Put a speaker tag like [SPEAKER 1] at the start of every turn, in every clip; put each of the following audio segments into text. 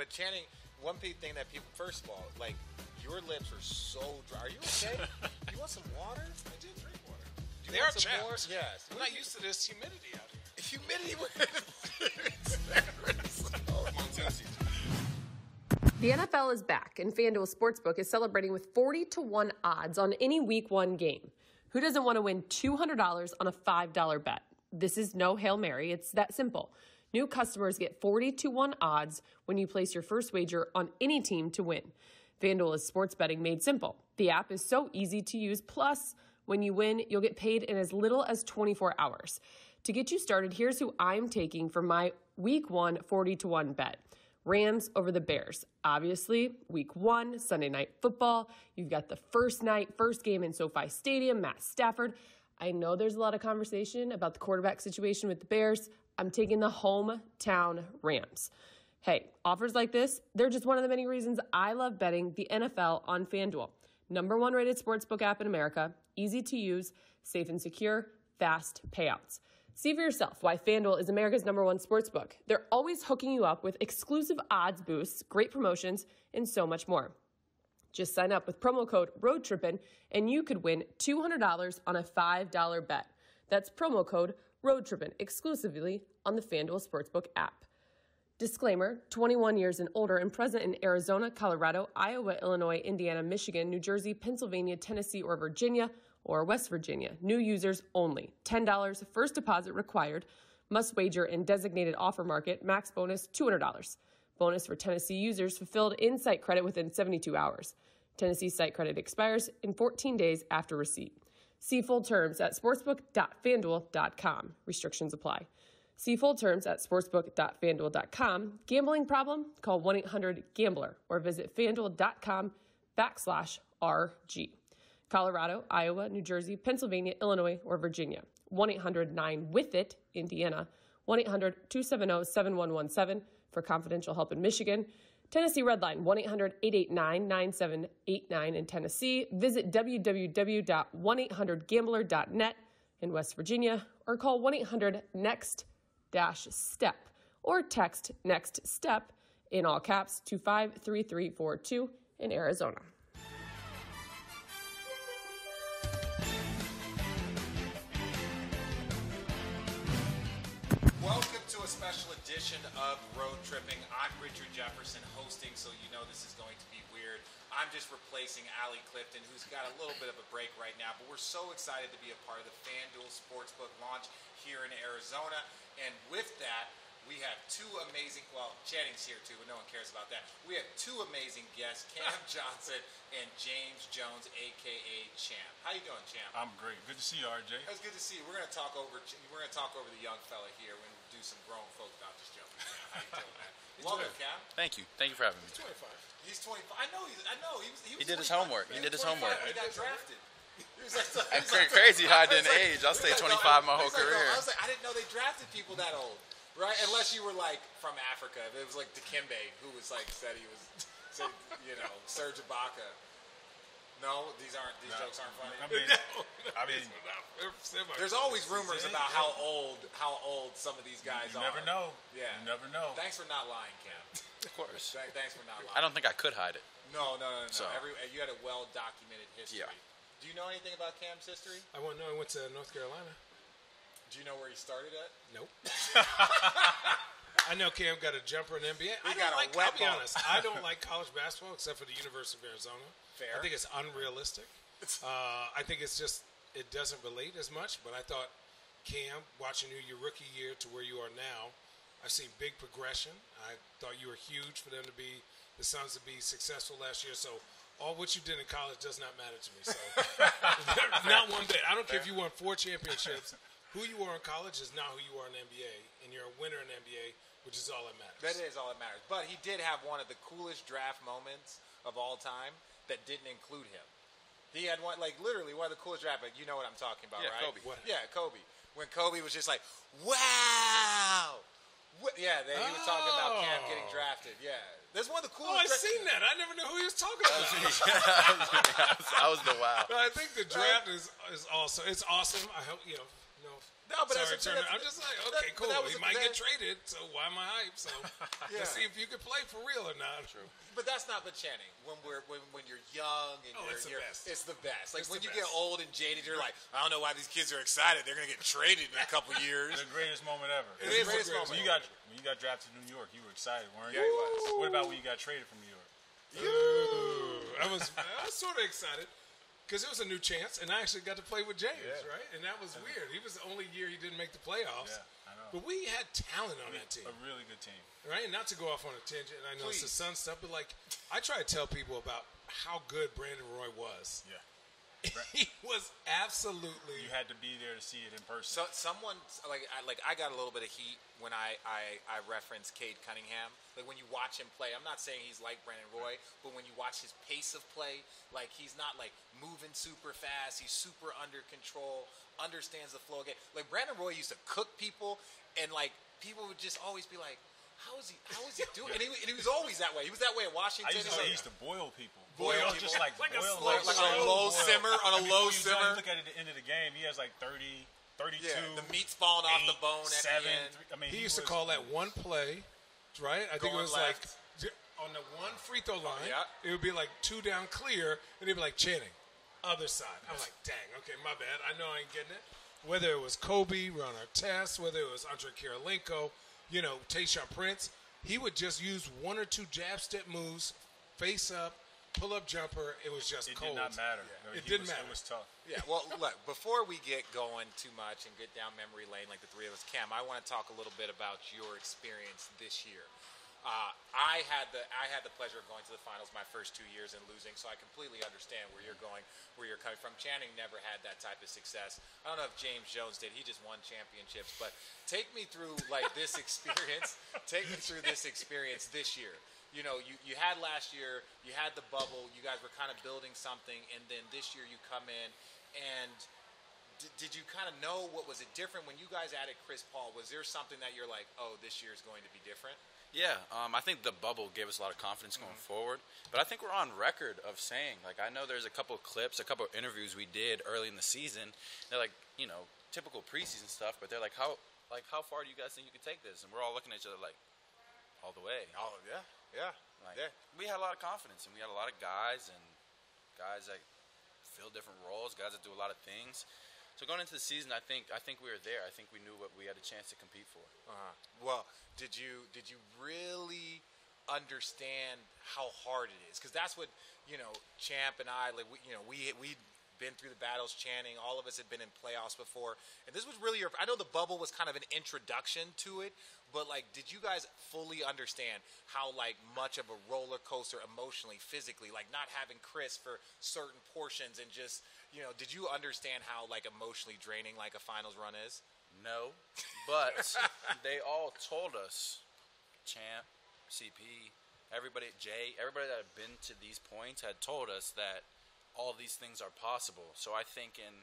[SPEAKER 1] but Channing, one big thing that people first of all, like your lips are so dry. Are you okay? you want some water?
[SPEAKER 2] I did drink water.
[SPEAKER 1] Do you
[SPEAKER 2] They
[SPEAKER 1] want
[SPEAKER 2] are
[SPEAKER 1] some more?
[SPEAKER 2] chaps.
[SPEAKER 1] Yes.
[SPEAKER 2] I'm not used to this humidity out here.
[SPEAKER 1] Humidity.
[SPEAKER 2] I'm on Tennessee.
[SPEAKER 3] The NFL is back, and FanDuel Sportsbook is celebrating with 40 to 1 odds on any week one game. Who doesn't want to win $200 on a $5 bet? This is no Hail Mary, it's that simple. New customers get 40 to 1 odds when you place your first wager on any team to win. FanDuel is sports betting made simple. The app is so easy to use, plus, when you win, you'll get paid in as little as 24 hours. To get you started, here's who I'm taking for my week one 40 to 1 bet. Rams over the Bears. Obviously, week one, Sunday night football. You've got the first night, first game in SoFi Stadium, Matt Stafford. I know there's a lot of conversation about the quarterback situation with the Bears. I'm taking the hometown Rams. Hey, offers like this, they're just one of the many reasons I love betting the NFL on FanDuel. Number one rated sportsbook app in America, easy to use, safe and secure, fast payouts. See for yourself why FanDuel is America's number one sportsbook. They're always hooking you up with exclusive odds boosts, great promotions, and so much more. Just sign up with promo code ROADTRIPPIN and you could win $200 on a $5 bet. That's promo code ROADTRIPPIN exclusively on the FanDuel Sportsbook app. Disclaimer 21 years and older and present in Arizona, Colorado, Iowa, Illinois, Indiana, Michigan, New Jersey, Pennsylvania, Tennessee, or Virginia, or West Virginia. New users only. $10 first deposit required. Must wager in designated offer market. Max bonus $200. Bonus for Tennessee users fulfilled in site credit within 72 hours. Tennessee site credit expires in 14 days after receipt. See full terms at sportsbook.fanduel.com. Restrictions apply. See full terms at sportsbook.fanduel.com. Gambling problem? Call 1 800 Gambler or visit fanduel.com backslash RG. Colorado, Iowa, New Jersey, Pennsylvania, Illinois, or Virginia. 1 800 9 with it, Indiana. 1 800 270 7117 for confidential help in Michigan. Tennessee Redline 1 800 889 9789 in Tennessee. Visit www.1800gambler.net in West Virginia or call 1 800 NEXT step or text next step in all caps to 53342 in Arizona.
[SPEAKER 1] Special edition of Road Trippin'. I'm Richard Jefferson hosting, so you know this is going to be weird. I'm just replacing Allie Clifton, who's got a little bit of a break right now, but we're so excited to be a part of the FanDuel Sportsbook launch here in Arizona. And with that, we have two amazing, well, Channing's here too, but no one cares about that. We have two amazing guests, Cam Johnson and James Jones, aka Champ. How you doing, Champ?
[SPEAKER 4] I'm great. Good to see you, RJ.
[SPEAKER 1] It's good to see you. We're gonna talk over. We're gonna talk over the young fella here. Do some grown folk about this joke. How you doing, man? Welcome, Cam.
[SPEAKER 5] Thank you. Thank you for having me.
[SPEAKER 2] He's 25.
[SPEAKER 1] He's 25. I know. He's, I know. He was. He, was
[SPEAKER 5] He did his homework. He did his homework.
[SPEAKER 1] when He got drafted. He was like,
[SPEAKER 5] That's
[SPEAKER 1] he was like-
[SPEAKER 5] crazy how I didn't
[SPEAKER 1] like-
[SPEAKER 5] age. I'll stay 25 my
[SPEAKER 1] he
[SPEAKER 5] whole
[SPEAKER 1] was like, oh,
[SPEAKER 5] career.
[SPEAKER 1] I was like, I didn't know they drafted people that old, right? Unless you were like from Africa. If It was like Dikembe, who was like said he was, said, you know, Serge Ibaka. No, these aren't. These
[SPEAKER 4] Nah,
[SPEAKER 1] jokes aren't funny.
[SPEAKER 4] I mean, I mean,
[SPEAKER 1] There's always rumors about how old how old some of these guys
[SPEAKER 4] you
[SPEAKER 1] are.
[SPEAKER 4] never know.
[SPEAKER 1] Yeah.
[SPEAKER 4] You never know.
[SPEAKER 1] Thanks for not lying, Cam.
[SPEAKER 5] Of course.
[SPEAKER 1] Th- Thanks for not lying.
[SPEAKER 5] I don't think I could hide it.
[SPEAKER 1] No, no, no, no.
[SPEAKER 5] So-
[SPEAKER 1] Every, you had a well documented history.
[SPEAKER 5] Yeah.
[SPEAKER 1] Do you know anything about Cam's history?
[SPEAKER 2] I want to know. I went to North Carolina.
[SPEAKER 1] Do you know where he started at?
[SPEAKER 2] Nope. I know Cam got a jumper in NBA. I
[SPEAKER 1] got
[SPEAKER 2] don't
[SPEAKER 1] a
[SPEAKER 2] like.
[SPEAKER 1] wet
[SPEAKER 2] I'll be
[SPEAKER 1] ball.
[SPEAKER 2] honest. I don't like college basketball except for the University of Arizona.
[SPEAKER 1] Fair.
[SPEAKER 2] I think it's unrealistic. Uh, I think it's just it doesn't relate as much. But I thought Cam, watching you your rookie year to where you are now, I've seen big progression. I thought you were huge for them to be the Suns to be successful last year. So all what you did in college does not matter to me. So not one bit. I don't care if you won four championships. Who you are in college is not who you are in the NBA, and you're a winner in the NBA, which is all that matters.
[SPEAKER 1] That is all that matters. But he did have one of the coolest draft moments of all time that didn't include him. He had one, like literally one of the coolest draft. But you know what I'm talking about,
[SPEAKER 5] Yeah,
[SPEAKER 1] right?
[SPEAKER 5] Kobe.
[SPEAKER 2] What?
[SPEAKER 1] Yeah, Kobe. When Kobe was just like, "Wow." What? Yeah, they, he was talking about Cam getting
[SPEAKER 2] Oh.
[SPEAKER 1] drafted. Yeah, that's one of the
[SPEAKER 2] Oh,
[SPEAKER 1] coolest.
[SPEAKER 2] I
[SPEAKER 1] dra-
[SPEAKER 2] seen that. I never knew who he was talking about.
[SPEAKER 5] I was the wow.
[SPEAKER 2] But I think the draft is is also it's awesome. I hope you know. You know,
[SPEAKER 1] No, but
[SPEAKER 2] Sorry,
[SPEAKER 1] that's
[SPEAKER 2] Turner. I'm just like, okay,
[SPEAKER 1] but
[SPEAKER 2] cool.
[SPEAKER 1] that
[SPEAKER 2] he
[SPEAKER 1] a-
[SPEAKER 2] might get traded, so why am I hyped? So
[SPEAKER 1] Yeah.
[SPEAKER 2] let's see if you can play for real or not. True.
[SPEAKER 1] But that's not the Channing. When we're when, when you're young and
[SPEAKER 2] Oh,
[SPEAKER 1] you're,
[SPEAKER 2] it's the
[SPEAKER 1] you're-
[SPEAKER 2] best.
[SPEAKER 1] it's the best. Like
[SPEAKER 2] It's
[SPEAKER 1] when
[SPEAKER 2] the
[SPEAKER 1] you get old and jaded, you're like, I don't know why these kids are excited. They're gonna get traded in a couple years.
[SPEAKER 4] The greatest moment ever.
[SPEAKER 1] It is the
[SPEAKER 2] greatest
[SPEAKER 1] greatest
[SPEAKER 4] When
[SPEAKER 1] moment.
[SPEAKER 4] you got when you got drafted to New York, you were excited, weren't you?
[SPEAKER 1] he was.
[SPEAKER 4] What about when you got traded from New York?
[SPEAKER 2] I was I was sort of excited because it was a new chance, and I actually got to play with James,
[SPEAKER 4] Yeah.
[SPEAKER 2] right? And that was weird. He was the only year he didn't make the playoffs.
[SPEAKER 4] Yeah, I know.
[SPEAKER 2] But we had talent on that team,
[SPEAKER 4] A really good team.
[SPEAKER 2] right? And not to go off on a tangent, and I know it's the
[SPEAKER 1] Please.
[SPEAKER 2] Sun stuff, but like I try to tell people about how good Brandon Roy was.
[SPEAKER 4] Yeah.
[SPEAKER 2] he was absolutely
[SPEAKER 4] You had to be there to see it in person.
[SPEAKER 1] So someone like I, like I got a little bit of heat when I I, I referenced Cade Cunningham. Like when you watch him play, I'm not saying he's like Brandon Roy, but when you watch his pace of play, like he's not like moving super fast. He's super under control, understands the flow of game. Like Brandon Roy used to cook people, and like people would just always be like, "How is he? How is he doing?" And he, and he was always that way. He was that way in
[SPEAKER 4] I
[SPEAKER 1] Washington.
[SPEAKER 4] used to say he used to boil people.
[SPEAKER 1] Boil
[SPEAKER 4] Boil,
[SPEAKER 1] people.
[SPEAKER 4] just like,
[SPEAKER 2] Like a
[SPEAKER 4] boil,
[SPEAKER 2] slow-
[SPEAKER 1] like on a low
[SPEAKER 4] boil.
[SPEAKER 1] simmer, on a
[SPEAKER 4] And
[SPEAKER 1] low
[SPEAKER 4] before you
[SPEAKER 1] simmer.
[SPEAKER 4] Look at it at the end of the game. He has like 30, 32.
[SPEAKER 1] yeah, the meat's falling off the
[SPEAKER 4] eight,
[SPEAKER 1] bone at
[SPEAKER 4] seven.
[SPEAKER 1] the end.
[SPEAKER 4] three- I mean,
[SPEAKER 2] He used to call that one play, right? I think it was
[SPEAKER 1] left.
[SPEAKER 2] like on the one free throw line.
[SPEAKER 1] yeah.
[SPEAKER 2] It would be like two down clear, and he'd be like Channing, other side. I'm like, dang, okay, my bad. I know I ain't getting it. Whether it was Kobe, Ron Artest, whether it was Andre Kirilenko, you know, Tayshaun Prince, he would just use one or two jab step moves, face up, pull up jumper. It was just
[SPEAKER 4] It
[SPEAKER 2] cold.
[SPEAKER 4] did not matter. No,
[SPEAKER 2] It didn't
[SPEAKER 4] was,
[SPEAKER 2] matter.
[SPEAKER 4] It was tough.
[SPEAKER 1] Yeah, well, look, before we get going too much and get down memory lane like the three of us, Cam, I want to talk a little bit about your experience this year. Uh, I had the I had the pleasure of going to the finals my first two years and losing, so I completely understand where you're going, where you're coming from. Channing never had that type of success. I don't know if James Jones did; he just won championships. But take me through like this experience. take me through this experience this year. You know, you, you had last year, you had the bubble, you guys were kind of building something, and then this year you come in and did, did you kind of know what was it different when you guys added Chris Paul? Was there something that you're like, oh, this year is going to be different?
[SPEAKER 5] Yeah, um, I think the bubble gave us a lot of confidence going
[SPEAKER 1] Mm-hmm.
[SPEAKER 5] forward. But I think we're on record of saying, like, I know there's a couple of clips, a couple of interviews we did early in the season. They're like, you know, typical preseason stuff, but they're like, how, like, how far do you guys think you could take this? And we're all looking at each other like, all the way.
[SPEAKER 1] Oh yeah, yeah,
[SPEAKER 5] Like,
[SPEAKER 1] yeah.
[SPEAKER 5] we had a lot of confidence, and we had a lot of guys and guys that fill different roles, guys that do a lot of things. So going into the season, I think I think we were there. I think we knew what we had a chance to compete for.
[SPEAKER 1] Uh-huh. Well, did you did you really understand how hard it is? Because that's what you know, Champ and I like. We, you know, we we been through the battles. Channing, all of us had been in playoffs before, and this was really your. I know the bubble was kind of an introduction to it, but like, did you guys fully understand how like much of a roller coaster emotionally, physically, like not having Chris for certain portions and just you know, did you understand how like emotionally draining like a finals run is?
[SPEAKER 5] No, but they all told us, Champ, CP, everybody, Jay, everybody that had been to these points had told us that all these things are possible. So I think in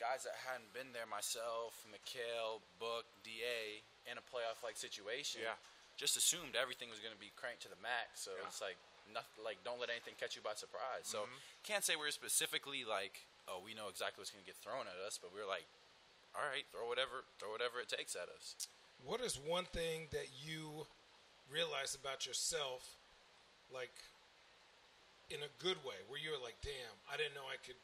[SPEAKER 5] guys that hadn't been there, myself, Mikal, Book, Da, in a playoff like situation,
[SPEAKER 1] Yeah.
[SPEAKER 5] just assumed everything was going to be cranked to the max. So
[SPEAKER 1] Yeah.
[SPEAKER 5] it's like nothing, like don't let anything catch you by surprise. So
[SPEAKER 1] Mm-hmm.
[SPEAKER 5] can't say we're specifically like, oh, we know exactly what's going to get thrown at us, but we're like, all right, throw whatever, throw whatever it takes at us.
[SPEAKER 2] What is one thing that you realize about yourself, like in a good way, where you're like, damn, I didn't know I could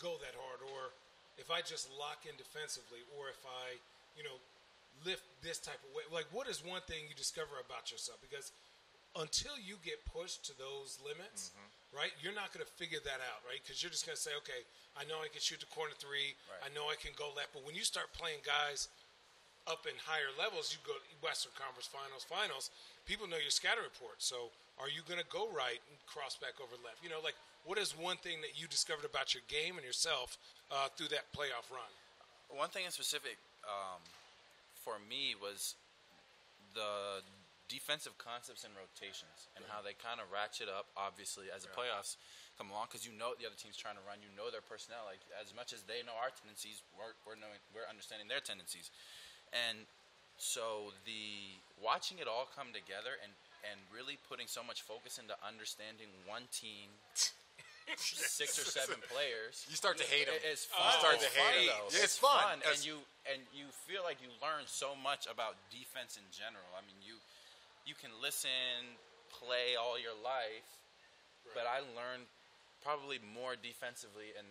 [SPEAKER 2] go that hard, or if I just lock in defensively, or if I, you know, lift this type of weight. Like, what is one thing you discover about yourself? Because until you get pushed to those limits, right, you're not going to figure that out, right? Because you're just going to say, okay, I know I can shoot the corner three,
[SPEAKER 5] Right.
[SPEAKER 2] I know I can go left, but when you start playing guys up in higher levels, you go to Western Conference Finals, Finals. People know your scatter report. So, are you going to go right and cross back over left? You know, like what is one thing that you discovered about your game and yourself uh, through that playoff run?
[SPEAKER 5] One thing in specific um, for me was the defensive concepts and rotations and how they kind of ratchet up, obviously, as the playoffs come along because you know the other team's trying to run, you know their personnel. Like as much as they know our tendencies, we're we're knowing we're understanding their tendencies, and so the watching it all come together and and really putting so much focus into understanding one team six or seven players.
[SPEAKER 1] You start to hate him.
[SPEAKER 5] It- It's
[SPEAKER 1] You
[SPEAKER 5] fun.
[SPEAKER 1] start
[SPEAKER 5] it's
[SPEAKER 1] to hate
[SPEAKER 5] fun,
[SPEAKER 1] him.
[SPEAKER 5] though.
[SPEAKER 1] Yeah, it's fun.
[SPEAKER 5] and you and you feel like you learn so much about defense in general. I mean, you you can listen, play all your life, but I learned probably more defensively in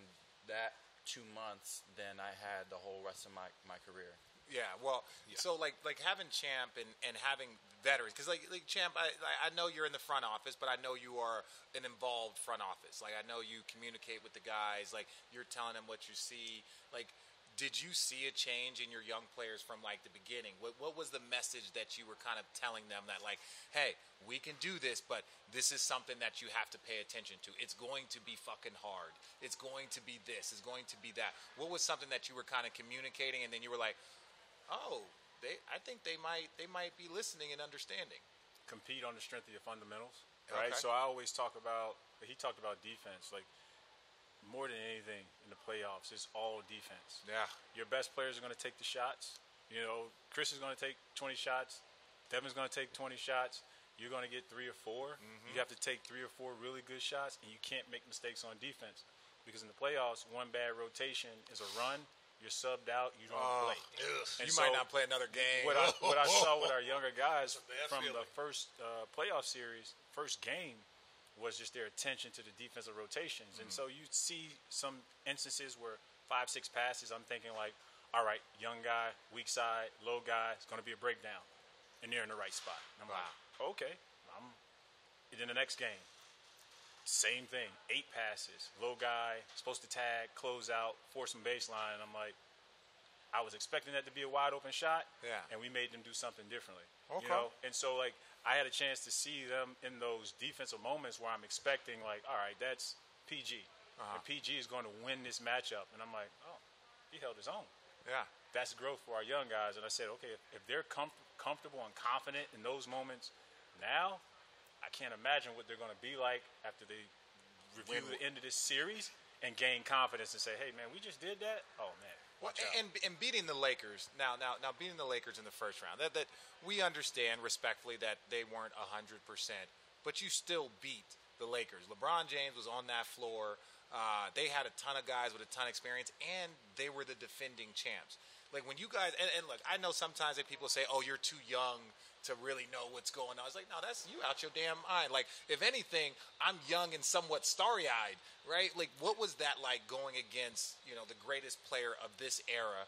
[SPEAKER 5] that two months than I had the whole rest of my, my career.
[SPEAKER 1] Yeah, well, so like like having Champ and, and having veterans because like like Champ, I I I know you're in the front office, but I know you are an involved front office. Like I know you communicate with the guys. Like you're telling them what you see. Like, did you see a change in your young players from like the beginning? What what was the message that you were kind of telling them that like, hey, we can do this, but this is something that you have to pay attention to. It's going to be fucking hard. It's going to be this. It's going to be that. What was something that you were kind of communicating, and then you were like oh, they I think they might they might be listening and understanding.
[SPEAKER 4] compete on the strength of your fundamentals, right?
[SPEAKER 1] Okay.
[SPEAKER 4] So I always talk about. He talked about defense, like more than anything in the playoffs, it's all defense.
[SPEAKER 1] Yeah.
[SPEAKER 4] Your best players are going to take the shots. You know, Chris is going to take 20 shots. Devin's going to take 20 shots. You're going to get three or 4 mm-hmm. You have to take three or four really good shots, and you can't make mistakes on defense because in the playoffs, one bad rotation is a run. You're subbed out. You don't play. And
[SPEAKER 1] you
[SPEAKER 4] so
[SPEAKER 1] might not play another game.
[SPEAKER 4] What I, what I saw with our younger guys
[SPEAKER 2] bad
[SPEAKER 4] from the first uh, playoff series, first game, was just their attention to the defensive rotations. And so you see some instances where five, six passes, I'm thinking like, all right, young guy, weak side, low guy, it's going to be a breakdown. And they're in the right spot. And I'm like, okay. I'm, and then the next game, same thing. Eight passes, low guy, supposed to tag, close out, force some baseline. And I'm like, I was expecting that to be a wide open shot,
[SPEAKER 1] Yeah.
[SPEAKER 4] and we made them do something differently.
[SPEAKER 1] Okay.
[SPEAKER 4] You know, and so like I had a chance to see them in those defensive moments where I'm expecting like, all right, that's PG,
[SPEAKER 1] Uh-huh.
[SPEAKER 4] and PG is going to win this matchup, and I'm like, oh, he held his own.
[SPEAKER 1] yeah.
[SPEAKER 4] That's growth for our young guys, and I said, okay, if, if they're com- comfortable and confident in those moments, now I can't imagine what they're going to be like after they review the end of this series and gain confidence and say, hey man, we just did that. Oh man,
[SPEAKER 1] Well, and, and beating the Lakers now, now, now beating the Lakers in the first round. That that we understand respectfully that they weren't hundred percent, but you still beat the Lakers. LeBron James was on that floor. Uh, they had a ton of guys with a ton of experience, and they were the defending champs. Like when you guys, and, and look, I know sometimes that people say, "Oh, you're too young to really know what's going on." I was like, "No, that's you out your damn mind." Like, if anything, I'm young and somewhat starry-eyed, right? Like, what was that like going against, you know, the greatest player of this era,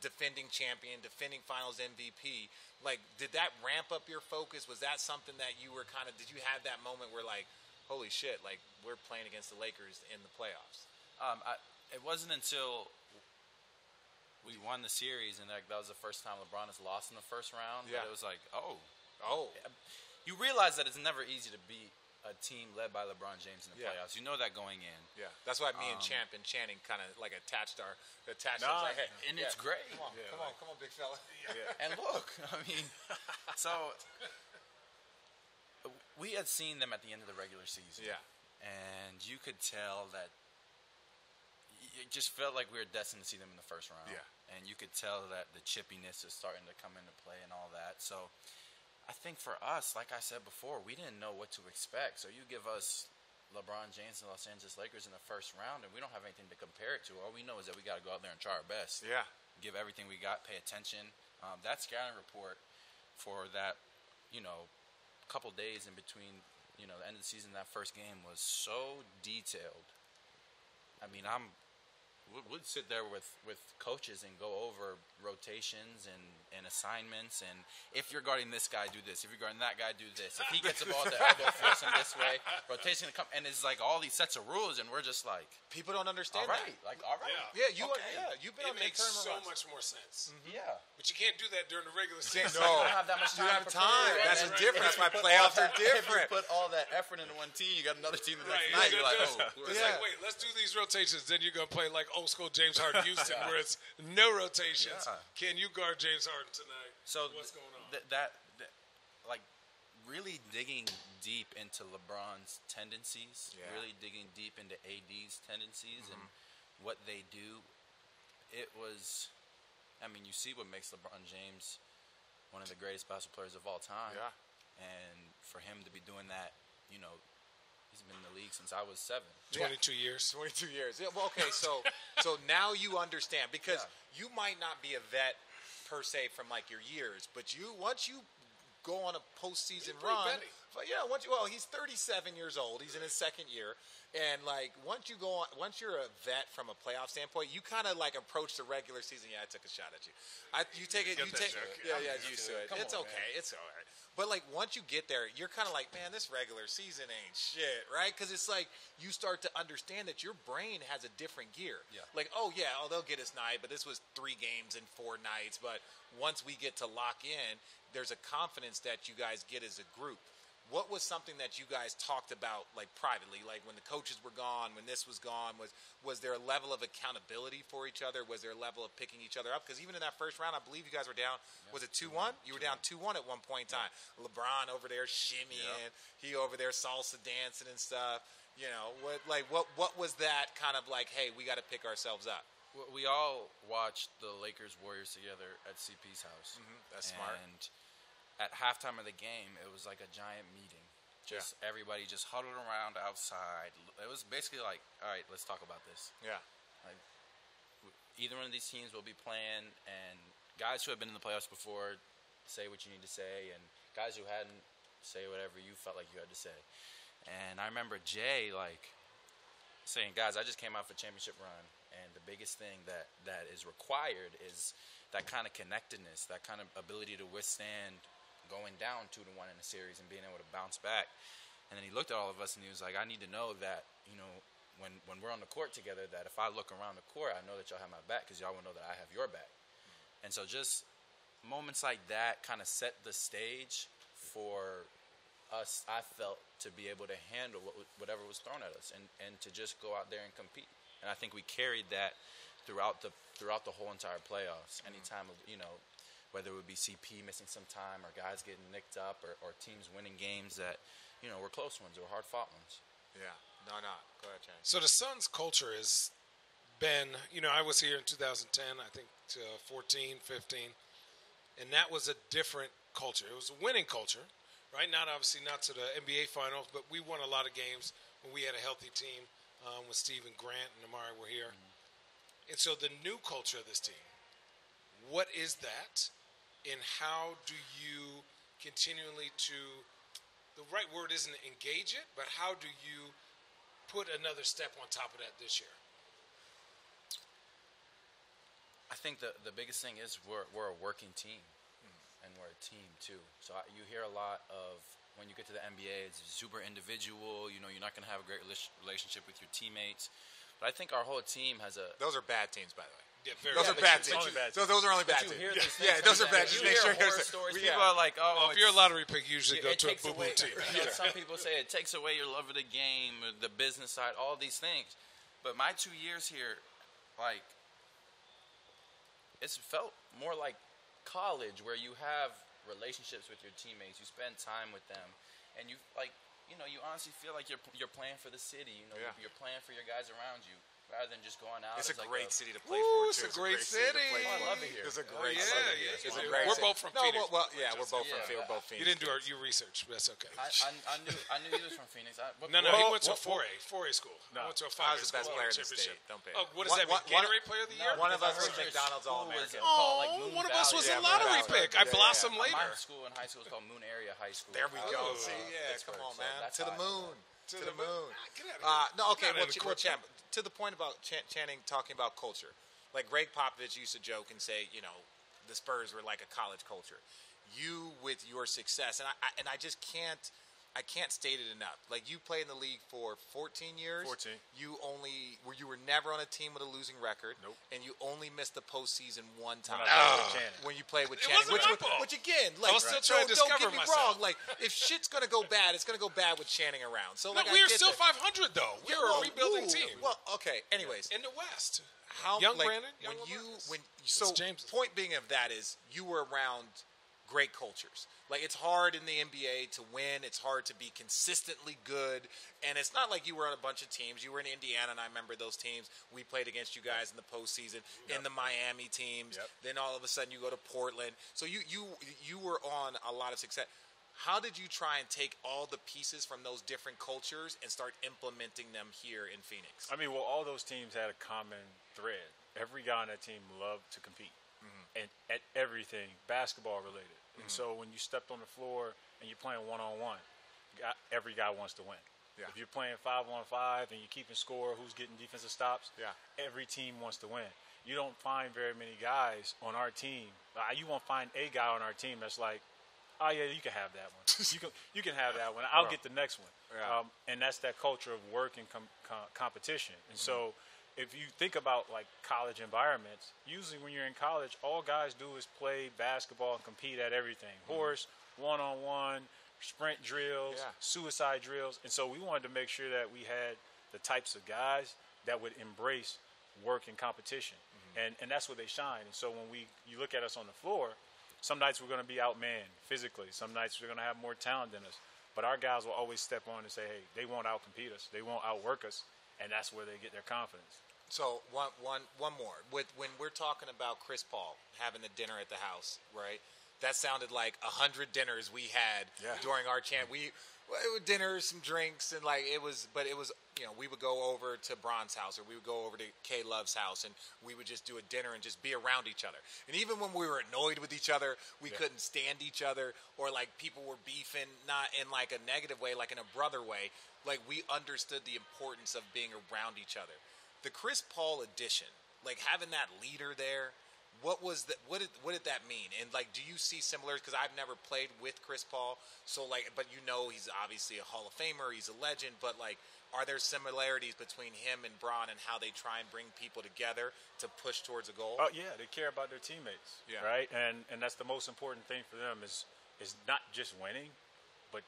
[SPEAKER 1] defending champion, defending Finals MVP? Like, did that ramp up your focus? Was that something that you were kind of? Did you have that moment where like, holy shit, like we're playing against the Lakers in the playoffs?
[SPEAKER 5] Um, I, it wasn't until we won the series, and like, that was the first time LeBron has lost in the first round.
[SPEAKER 1] Yeah.
[SPEAKER 5] That it was like, oh,
[SPEAKER 1] Oh,
[SPEAKER 5] you realize that it's never easy to beat a team led by LeBron James in the
[SPEAKER 1] Yeah.
[SPEAKER 5] playoffs. You know that going in,
[SPEAKER 1] Yeah, that's why me and
[SPEAKER 5] Um,
[SPEAKER 1] Champ and Channing kind of like attached our attached.
[SPEAKER 4] Nah,
[SPEAKER 1] us, like, hey,
[SPEAKER 5] and
[SPEAKER 1] yeah,
[SPEAKER 5] it's great.
[SPEAKER 1] Come on, come on, come on, big fella.
[SPEAKER 5] And look, I mean, so we had seen them at the end of the regular season.
[SPEAKER 1] Yeah.
[SPEAKER 5] And you could tell that it just felt like we were destined to see them in the first round.
[SPEAKER 1] Yeah.
[SPEAKER 5] And you could tell that the chippiness is starting to come into play and all that. So I think for us, like I said before, we didn't know what to expect. So you give us LeBron James and Los Angeles Lakers in the first round, and we don't have anything to compare it to. All we know is that we got to go out there and try our best
[SPEAKER 1] Yeah,
[SPEAKER 5] give everything we got, pay attention. Um, that scouting report for that, you know, couple days in between, you know, the end of the season, that first game was so detailed. I mean, I'm we'd sit there with, with coaches and go over rotations and, and assignments and if you're guarding this guy do this if you're guarding that guy do this if he gets the ball at the elbow force him this way rotation to come and it's like all these sets of rules and we're just like
[SPEAKER 1] people don't
[SPEAKER 5] all
[SPEAKER 1] understand
[SPEAKER 5] right like all right
[SPEAKER 1] that. Yeah, you are. Yeah, you've been
[SPEAKER 2] It
[SPEAKER 1] on
[SPEAKER 2] makes
[SPEAKER 1] tournament
[SPEAKER 2] so
[SPEAKER 1] runs.
[SPEAKER 2] much more sense. Mm-hmm.
[SPEAKER 5] yeah
[SPEAKER 2] But you can't do that during the regular season.
[SPEAKER 1] no,
[SPEAKER 5] don't have that much
[SPEAKER 1] You
[SPEAKER 5] time
[SPEAKER 1] don't have time. That's
[SPEAKER 2] That's right.
[SPEAKER 1] difference. That's why playoffs
[SPEAKER 5] all
[SPEAKER 1] are
[SPEAKER 5] that- If
[SPEAKER 1] different.
[SPEAKER 5] you put all that effort into one team, you got another team the next
[SPEAKER 2] Right,
[SPEAKER 5] night.
[SPEAKER 2] you
[SPEAKER 5] You're like, oh,
[SPEAKER 2] It's
[SPEAKER 1] Yeah.
[SPEAKER 2] like, wait, let's do these rotations. Then you're gonna play like old school James Harden Houston, where it's no rotations.
[SPEAKER 5] Yeah.
[SPEAKER 2] Can you guard James Harden tonight?
[SPEAKER 5] So
[SPEAKER 2] what's going on?
[SPEAKER 5] Th- that, that, like, really digging deep into LeBron's tendencies,
[SPEAKER 1] Yeah.
[SPEAKER 5] really digging deep into AD's tendencies and mm-hmm. what they do. It was, I mean, you see what makes LeBron James one of the greatest basketball players of all time.
[SPEAKER 1] Yeah.
[SPEAKER 5] And for him to be doing that, you know, he's been in the league since I was seven.
[SPEAKER 2] 22 years.
[SPEAKER 1] 22 years. Yeah, well, okay, so so now you understand because
[SPEAKER 5] Yeah.
[SPEAKER 1] you might not be a vet per se from like your years, but you once you go on a postseason run, but yeah, once you, well, he's 37 years old. He's in his second year, and like once you go on, once you're a vet from a playoff standpoint, you kind of like approach the regular season. Yeah, I took a shot at you. I, you take it. You take.
[SPEAKER 6] joke.
[SPEAKER 1] Yeah, yeah,
[SPEAKER 6] used to
[SPEAKER 1] to
[SPEAKER 6] it.
[SPEAKER 1] It's
[SPEAKER 5] on,
[SPEAKER 1] okay.
[SPEAKER 5] man.
[SPEAKER 1] It's all right. But like once you get there, you're kind of like, man, this regular season ain't shit, right? Because it's like you start to understand that your brain has a different gear.
[SPEAKER 5] Yeah.
[SPEAKER 1] Like, oh yeah, oh they'll get us night, but this was three games in four nights. But once we get to lock in, there's a confidence that you guys get as a group. What was something that you guys talked about, like privately, like when the coaches were gone, when this was gone? Was was there a level of accountability for each other? Was there a level of picking each other up? Because even in that first round, I believe you guys were down. Was it two one? You were down two one at one point in time. LeBron over there shimmying, he over there salsa dancing and stuff. You know what? Like what? What was that kind of like? Hey, we got to pick ourselves up.
[SPEAKER 5] We all watched the Lakers Warriors together at CP's house.
[SPEAKER 1] Mm-hmm. that's smart.
[SPEAKER 5] At halftime of the game, it was like a giant meeting. Just everybody just huddled around outside. It was basically like, all right, let's talk about this.
[SPEAKER 1] Yeah.
[SPEAKER 5] Like, either one of these teams will be playing, and guys who have been in the playoffs before say what you need to say, and guys who hadn't say whatever you felt like you had to say. And I remember Jay like saying, "Guys, I just came out for championship run, and the biggest thing that that is required is that kind of connectedness, that kind of ability to withstand going down two to one in a series and being able to bounce back." And then he looked at all of us and he was like, "I need to know that you know." When, when we're on the court together, that if I look around the court, I know that y'all have my back because y'all will know that I have your back. And so, just moments like that kind of set the stage for us. I felt to be able to handle what, whatever was thrown at us, and, and to just go out there and compete. And I think we carried that throughout the throughout the whole entire playoffs. Mm-hmm. Anytime you know, whether it would be CP missing some time, or guys getting nicked up, or, or teams winning games that you know were close ones or hard fought ones.
[SPEAKER 1] Yeah. No, no. Go ahead, Chang.
[SPEAKER 2] So the Suns' culture has been, you know, I was here in 2010, I think to 14, 15, and that was a different culture. It was a winning culture, right? Not obviously not to the NBA finals, but we won a lot of games when we had a healthy team um, with Stephen Grant and Amar'e were here. And so the new culture of this team, what is that? And how do you continually to the right word isn't engage it, but how do you put another step on top of that this year?
[SPEAKER 5] I think the the biggest thing is we're we're a working team, hmm. and we're a team too. So I, you hear a lot of when you get to the NBA, it's super individual. You know, you're not going to have a great relationship with your teammates. But I think our whole team has a.
[SPEAKER 1] Those are bad teams, by the way.
[SPEAKER 2] Yeah,
[SPEAKER 1] Those
[SPEAKER 5] Yeah,
[SPEAKER 1] are bad
[SPEAKER 5] you-
[SPEAKER 1] teams.
[SPEAKER 5] but
[SPEAKER 6] you- Only bad
[SPEAKER 1] So those are only bad
[SPEAKER 5] you hear
[SPEAKER 1] yeah, those are bad. Just make sure there's
[SPEAKER 5] stories.
[SPEAKER 1] yeah.
[SPEAKER 5] People are like, "Oh,
[SPEAKER 2] Well, if you're a lottery pick, you usually go
[SPEAKER 5] it
[SPEAKER 2] to a boo boo team.
[SPEAKER 5] You know, some people say it takes away your love of the game, the business side, all these things. But my two years here, like, it's felt more like college, where you have relationships with your teammates, you spend time with them, and you like, you know, you honestly feel like you're you're playing for the city. You know, you're playing for your guys around you, rather than just going out.
[SPEAKER 1] It's a
[SPEAKER 5] like
[SPEAKER 1] great city to play
[SPEAKER 2] Ooh,
[SPEAKER 1] for.
[SPEAKER 2] it's
[SPEAKER 1] too.
[SPEAKER 2] a great
[SPEAKER 1] to
[SPEAKER 2] city.
[SPEAKER 1] play
[SPEAKER 5] Oh, I
[SPEAKER 1] for.
[SPEAKER 5] love it here.
[SPEAKER 1] It's a
[SPEAKER 2] Oh,
[SPEAKER 1] great
[SPEAKER 2] yeah,
[SPEAKER 1] city.
[SPEAKER 2] yeah,
[SPEAKER 1] It's
[SPEAKER 2] yeah.
[SPEAKER 1] a
[SPEAKER 2] We're
[SPEAKER 1] city.
[SPEAKER 2] both from
[SPEAKER 1] no,
[SPEAKER 2] Phoenix.
[SPEAKER 1] Well, well, yeah, we're both from
[SPEAKER 5] Yeah.
[SPEAKER 1] Phoenix. We're both Phoenix.
[SPEAKER 2] You didn't do our, your research, but that's okay.
[SPEAKER 5] I, I, I knew I knew he was from Phoenix. I, what,
[SPEAKER 2] No, no,
[SPEAKER 5] what-
[SPEAKER 2] he went to a 4A, 4A school. I
[SPEAKER 6] No.
[SPEAKER 2] went to a 5A
[SPEAKER 1] was the
[SPEAKER 2] school.
[SPEAKER 1] best player in the
[SPEAKER 2] championship.
[SPEAKER 1] state. Don't pay.
[SPEAKER 2] Oh, what does that mean?
[SPEAKER 1] one- one-
[SPEAKER 2] Gatorade Player of the Year?
[SPEAKER 1] One of us was
[SPEAKER 5] heard your
[SPEAKER 1] McDonald's All-American.
[SPEAKER 5] was called, like,
[SPEAKER 2] Oh,
[SPEAKER 5] Moon
[SPEAKER 2] one of us was
[SPEAKER 5] Valley.
[SPEAKER 2] a lottery pick. I
[SPEAKER 1] Yeah,
[SPEAKER 2] blossomed later.
[SPEAKER 5] My school in high school was called Moon Area High School.
[SPEAKER 1] There we
[SPEAKER 5] oh.
[SPEAKER 1] go. See, yeah, come on, man. To the
[SPEAKER 5] how I know.
[SPEAKER 1] moon. To
[SPEAKER 2] To
[SPEAKER 1] the
[SPEAKER 2] the moon.
[SPEAKER 1] moon.
[SPEAKER 2] Ah,
[SPEAKER 1] Uh, no, okay. Well, Ch- well. Champ, to the point about Chan- Channing talking about culture, like Gregg Popovich used to joke and say, you know, the Spurs were like a college culture. You with your success, and I, I and I just can't. I can't state it enough. Like you played in the league for 14 years.
[SPEAKER 6] 14.
[SPEAKER 1] You only were you were never on a team with a losing record.
[SPEAKER 6] Nope.
[SPEAKER 1] And you only missed the postseason one time.
[SPEAKER 6] When I played with Channing.
[SPEAKER 1] When you played with
[SPEAKER 2] It
[SPEAKER 1] Channing,
[SPEAKER 2] wasn't
[SPEAKER 1] which,
[SPEAKER 2] my
[SPEAKER 1] was-
[SPEAKER 2] fault.
[SPEAKER 1] which again, like,
[SPEAKER 2] was still
[SPEAKER 1] so
[SPEAKER 2] trying to
[SPEAKER 1] don't get me
[SPEAKER 2] myself.
[SPEAKER 1] wrong. Like, if shit's gonna go bad, it's gonna go bad with Channing around. So,
[SPEAKER 2] No,
[SPEAKER 1] like,
[SPEAKER 2] we are still
[SPEAKER 1] that.
[SPEAKER 2] 500 though. We
[SPEAKER 1] Yeah,
[SPEAKER 2] are
[SPEAKER 1] well,
[SPEAKER 2] a rebuilding
[SPEAKER 1] ooh,
[SPEAKER 2] team.
[SPEAKER 1] Well, okay. Anyways,
[SPEAKER 2] in the West.
[SPEAKER 1] how
[SPEAKER 2] Young
[SPEAKER 1] like,
[SPEAKER 2] Brandon, young
[SPEAKER 1] when you when so
[SPEAKER 2] James.
[SPEAKER 1] point being of that is you were around great cultures. Like it's hard in the NBA to win. It's hard to be consistently good, and it's not like you were on a bunch of teams. You were in Indiana, and I remember those teams. We played against you guys in the postseason, in the Miami teams.
[SPEAKER 6] Yep.
[SPEAKER 1] Then all of a sudden you go to Portland. So you you you were on a lot of success. How did you try and take all the pieces from those different cultures and start implementing them here in Phoenix?
[SPEAKER 4] I mean, well, all those teams had a common thread. Every guy on that team loved to compete. And at everything basketball related. And so when you stepped on the floor and you're playing one on one, every guy wants to win.
[SPEAKER 1] Yeah.
[SPEAKER 4] If you're playing five on five and you're keeping score, who's getting defensive stops?
[SPEAKER 1] Yeah.
[SPEAKER 4] Every team wants to win. You don't find very many guys on our team. Uh, you won't find a guy on our team that's like, oh yeah, you can have that one. you can you can have that one. I'll get the next one.
[SPEAKER 1] Yeah.
[SPEAKER 4] Um, and that's that culture of work and com- com- competition. And so, if you think about like college environments, usually when you're in college, all guys do is play basketball and compete at everything: mm-hmm. horse, one on one, sprint drills,
[SPEAKER 1] Yeah.
[SPEAKER 4] suicide drills. And so, we wanted to make sure that we had the types of guys that would embrace work and competition, mm-hmm. and and that's where they shine. And so, when we you look at us on the floor, some nights we're going to be outmanned physically. Some nights we're going to have more talent than us. But our guys will always step on and say, hey, they won't outcompete us. They won't outwork us. And that's where they get their confidence.
[SPEAKER 1] So one, one, one more. With when we're talking about Chris Paul having the dinner at the house, right? That sounded like a hundred dinners we had
[SPEAKER 4] Yeah.
[SPEAKER 1] during our chant. We well, it was dinners, some drinks, and like it was. But it was you know we would go over to Bron's house or we would go over to K Love's house and we would just do a dinner and just be around each other. And even when we were annoyed with each other, we couldn't stand each other or like people were beefing, not in like a negative way, like in a brother way. Like we understood the importance of being around each other the Chris Paul edition, like having that leader there, what was that? What did what did that mean? And like, do you see similarities? Because I've never played with Chris Paul, so like, but you know he's obviously a Hall of Famer, he's a legend. But like, are there similarities between him and Bron and how they try and bring people together to push towards a goal?
[SPEAKER 4] Oh yeah, they care about their teammates,
[SPEAKER 1] Yeah.
[SPEAKER 4] right? And and that's the most important thing for them is is not just winning, but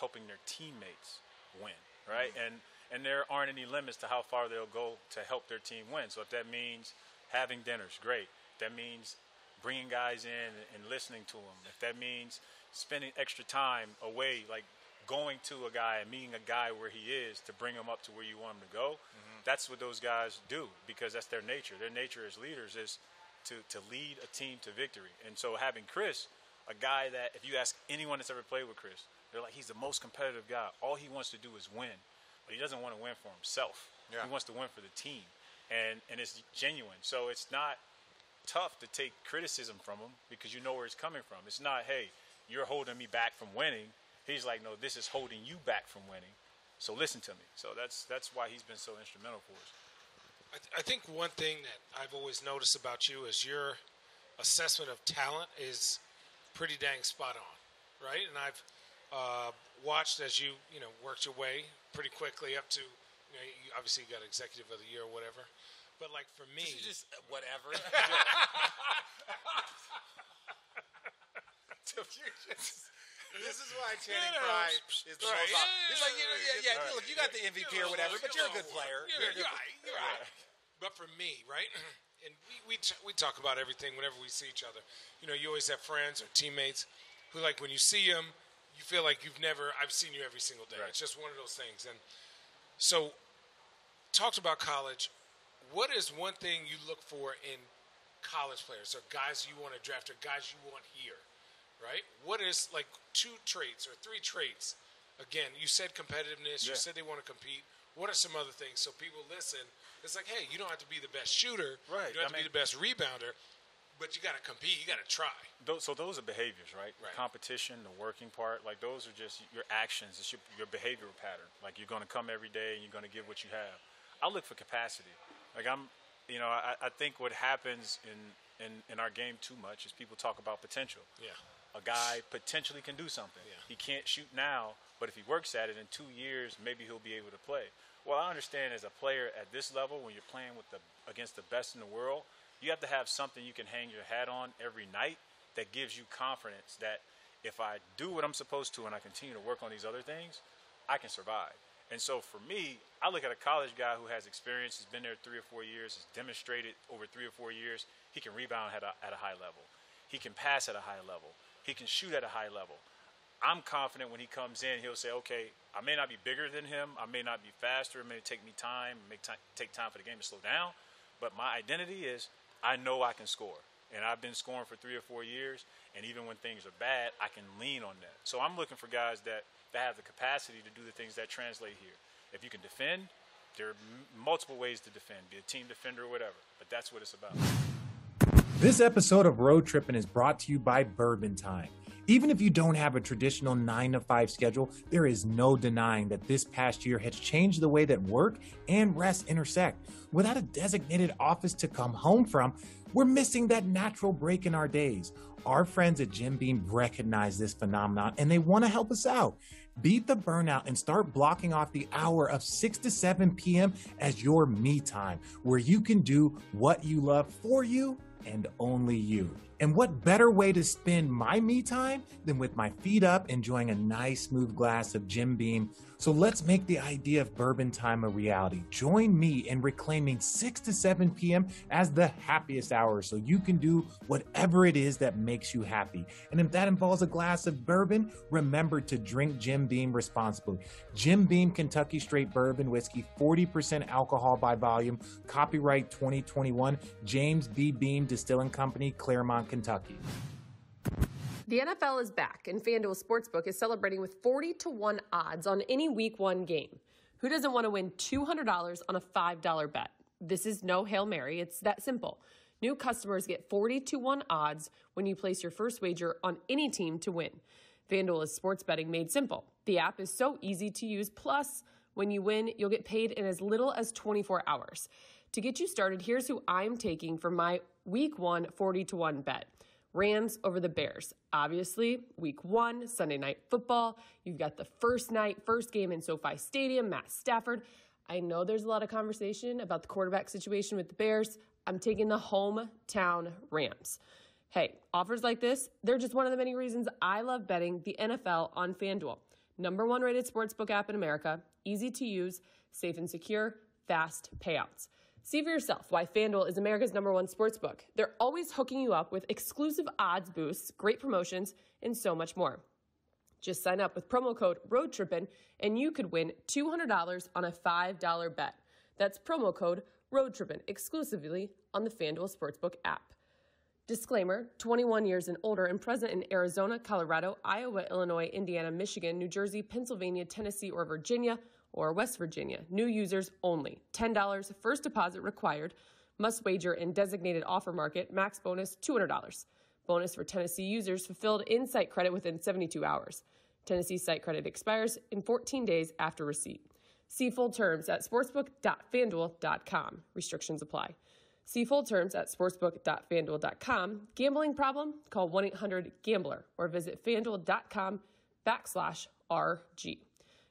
[SPEAKER 4] helping their teammates win, right? Mm-hmm. And and there aren't any limits to how far they'll go to help their team win. So if that means having dinners, great. That means bringing guys in and listening to them. If that means spending extra time away, like going to a guy and meeting a guy where he is to bring him up to where you want him to go, mm-hmm. that's what those guys do because that's their nature. Their nature as leaders is to, to lead a team to victory. And so having Chris, a guy that if you ask anyone that's ever played with Chris, they're like he's the most competitive guy. All he wants to do is win, but he doesn't want to win for himself.
[SPEAKER 1] Yeah.
[SPEAKER 4] He wants to win for the team, and and it's genuine. So it's not tough to take criticism from him because you know where it's coming from. It's not hey you're holding me back from winning. He's like no this is holding you back from winning. So listen to me. So that's that's why he's been so instrumental for us.
[SPEAKER 2] I, th- I think one thing that I've always noticed about you is your assessment of talent is pretty dang spot on, right? And I've uh, watched as you you know worked your way pretty quickly up to you know you obviously got executive of the year or whatever. But like for me,
[SPEAKER 1] You just uh, whatever. this is why Channing
[SPEAKER 2] You know,
[SPEAKER 1] Frye is the
[SPEAKER 2] right,
[SPEAKER 1] most.
[SPEAKER 2] yeah,
[SPEAKER 1] He's like, you know, yeah, yeah.
[SPEAKER 2] right.
[SPEAKER 1] Look, you got the MVP or whatever, but you're a good player. You're a good-
[SPEAKER 2] you're right. You're right. But for me, right, and we we, t- we talk about everything whenever we see each other. You know, you always have friends or teammates who, like, when you see them, you feel like you've never. I've seen you every single day.
[SPEAKER 4] Right.
[SPEAKER 2] It's just one of those things. And so, talked about college. What is one thing you look for in college players or guys you want to draft or guys you want here? Right? What is like two traits or three traits? Again, you said competitiveness. You said they want to compete. What are some other things so people listen? It's like, hey, you don't have to be the best shooter.
[SPEAKER 4] Right,
[SPEAKER 2] You don't have
[SPEAKER 4] I
[SPEAKER 2] to be the best rebounder, but you got to compete. You got to try.
[SPEAKER 4] Those, so those are behaviors, right?
[SPEAKER 2] Right.
[SPEAKER 4] Competition, the working part, like those are just your actions. It's your, your behavioral pattern. Like you're going to come every day and you're going to give what you have. I look for capacity. Like I'm, you know, I, I think what happens in, in in our game too much is people talk about potential.
[SPEAKER 2] Yeah.
[SPEAKER 4] A guy potentially can do something.
[SPEAKER 2] Yeah.
[SPEAKER 4] He can't shoot now, but if he works at it in two years, maybe he'll be able to play. Well, I understand as a player at this level, when you're playing with the against the best in the world, you have to have something you can hang your hat on every night that gives you confidence that if I do what I'm supposed to and I continue to work on these other things, I can survive. And so for me, I look at a college guy who has experience, has been there three or four years, has demonstrated over three or four years, he can rebound at a, at a high level. He can pass at a high level. He can shoot at a high level. I'm confident when he comes in, he'll say, okay, I may not be bigger than him. I may not be faster. It may take me time, make time, take time for the game to slow down. But my identity is I know I can score. and I've been scoring for three or four years. And even when things are bad, I can lean on that. So I'm looking for guys that, that have the capacity to do the things that translate here. If you can defend, there are m- multiple ways to defend, be a team defender or whatever. But that's what it's about.
[SPEAKER 6] This episode of Road Trippin' is brought to you by Bourbon Time. Even if you don't have a traditional 9 to 5 schedule, there is no denying that this past year has changed the way that work and rest intersect. Without a designated office to come home from, we're missing that natural break in our days. Our friends at Jim Beam recognize this phenomenon and they want to help us out. Beat the burnout and start blocking off the hour of 6 to 7 p.m. as your me time, where you can do what you love for you and only you. And what better way to spend my me time than with my feet up, enjoying a nice smooth glass of Jim Beam? So let's make the idea of bourbon time a reality. Join me in reclaiming 6 to 7 p.m. as the happiest hour so you can do whatever it is that makes you happy. And if that involves a glass of bourbon, remember to drink Jim Beam responsibly. Jim Beam Kentucky Straight Bourbon Whiskey, 40% alcohol by volume, copyright 2021, James B. Beam Distilling Company, Clermont, Kentucky.
[SPEAKER 3] The NFL is back, and FanDuel Sportsbook is celebrating with 40 to 1 odds on any week one game. Who doesn't want to win $200 on a $5 bet? This is no Hail Mary, it's that simple. New customers get 40 to 1 odds when you place your first wager on any team to win. FanDuel is sports betting made simple. The app is so easy to use, plus, when you win, you'll get paid in as little as 24 hours. To get you started, here's who I'm taking for my week one 40 to 1 bet. Rams over the Bears. Obviously, week one, Sunday night football. You've got the first night, first game in SoFi Stadium, Matt Stafford. I know there's a lot of conversation about the quarterback situation with the Bears. I'm taking the hometown Rams. Hey, offers like this, they're just one of the many reasons I love betting the NFL on FanDuel. Number one rated sportsbook app in America, easy to use, safe and secure, fast payouts. See for yourself why FanDuel is America's number one sportsbook. They're always hooking you up with exclusive odds boosts, great promotions, and so much more. Just sign up with promo code ROADTRIPPIN and you could win $200 on a $5 bet. That's promo code ROADTRIPPIN exclusively on the FanDuel Sportsbook app. Disclaimer 21 years and older and present in Arizona, Colorado, Iowa, Illinois, Indiana, Michigan, New Jersey, Pennsylvania, Tennessee, or Virginia, or West Virginia. New users only. $10 first deposit required. Must wager in designated offer market. Max bonus $200. Bonus for Tennessee users fulfilled in site credit within 72 hours. Tennessee site credit expires in 14 days after receipt. See full terms at sportsbook.fanduel.com. Restrictions apply. See full terms at sportsbook.fanduel.com. Gambling problem? Call 1 800 Gambler or visit fanduel.com backslash RG.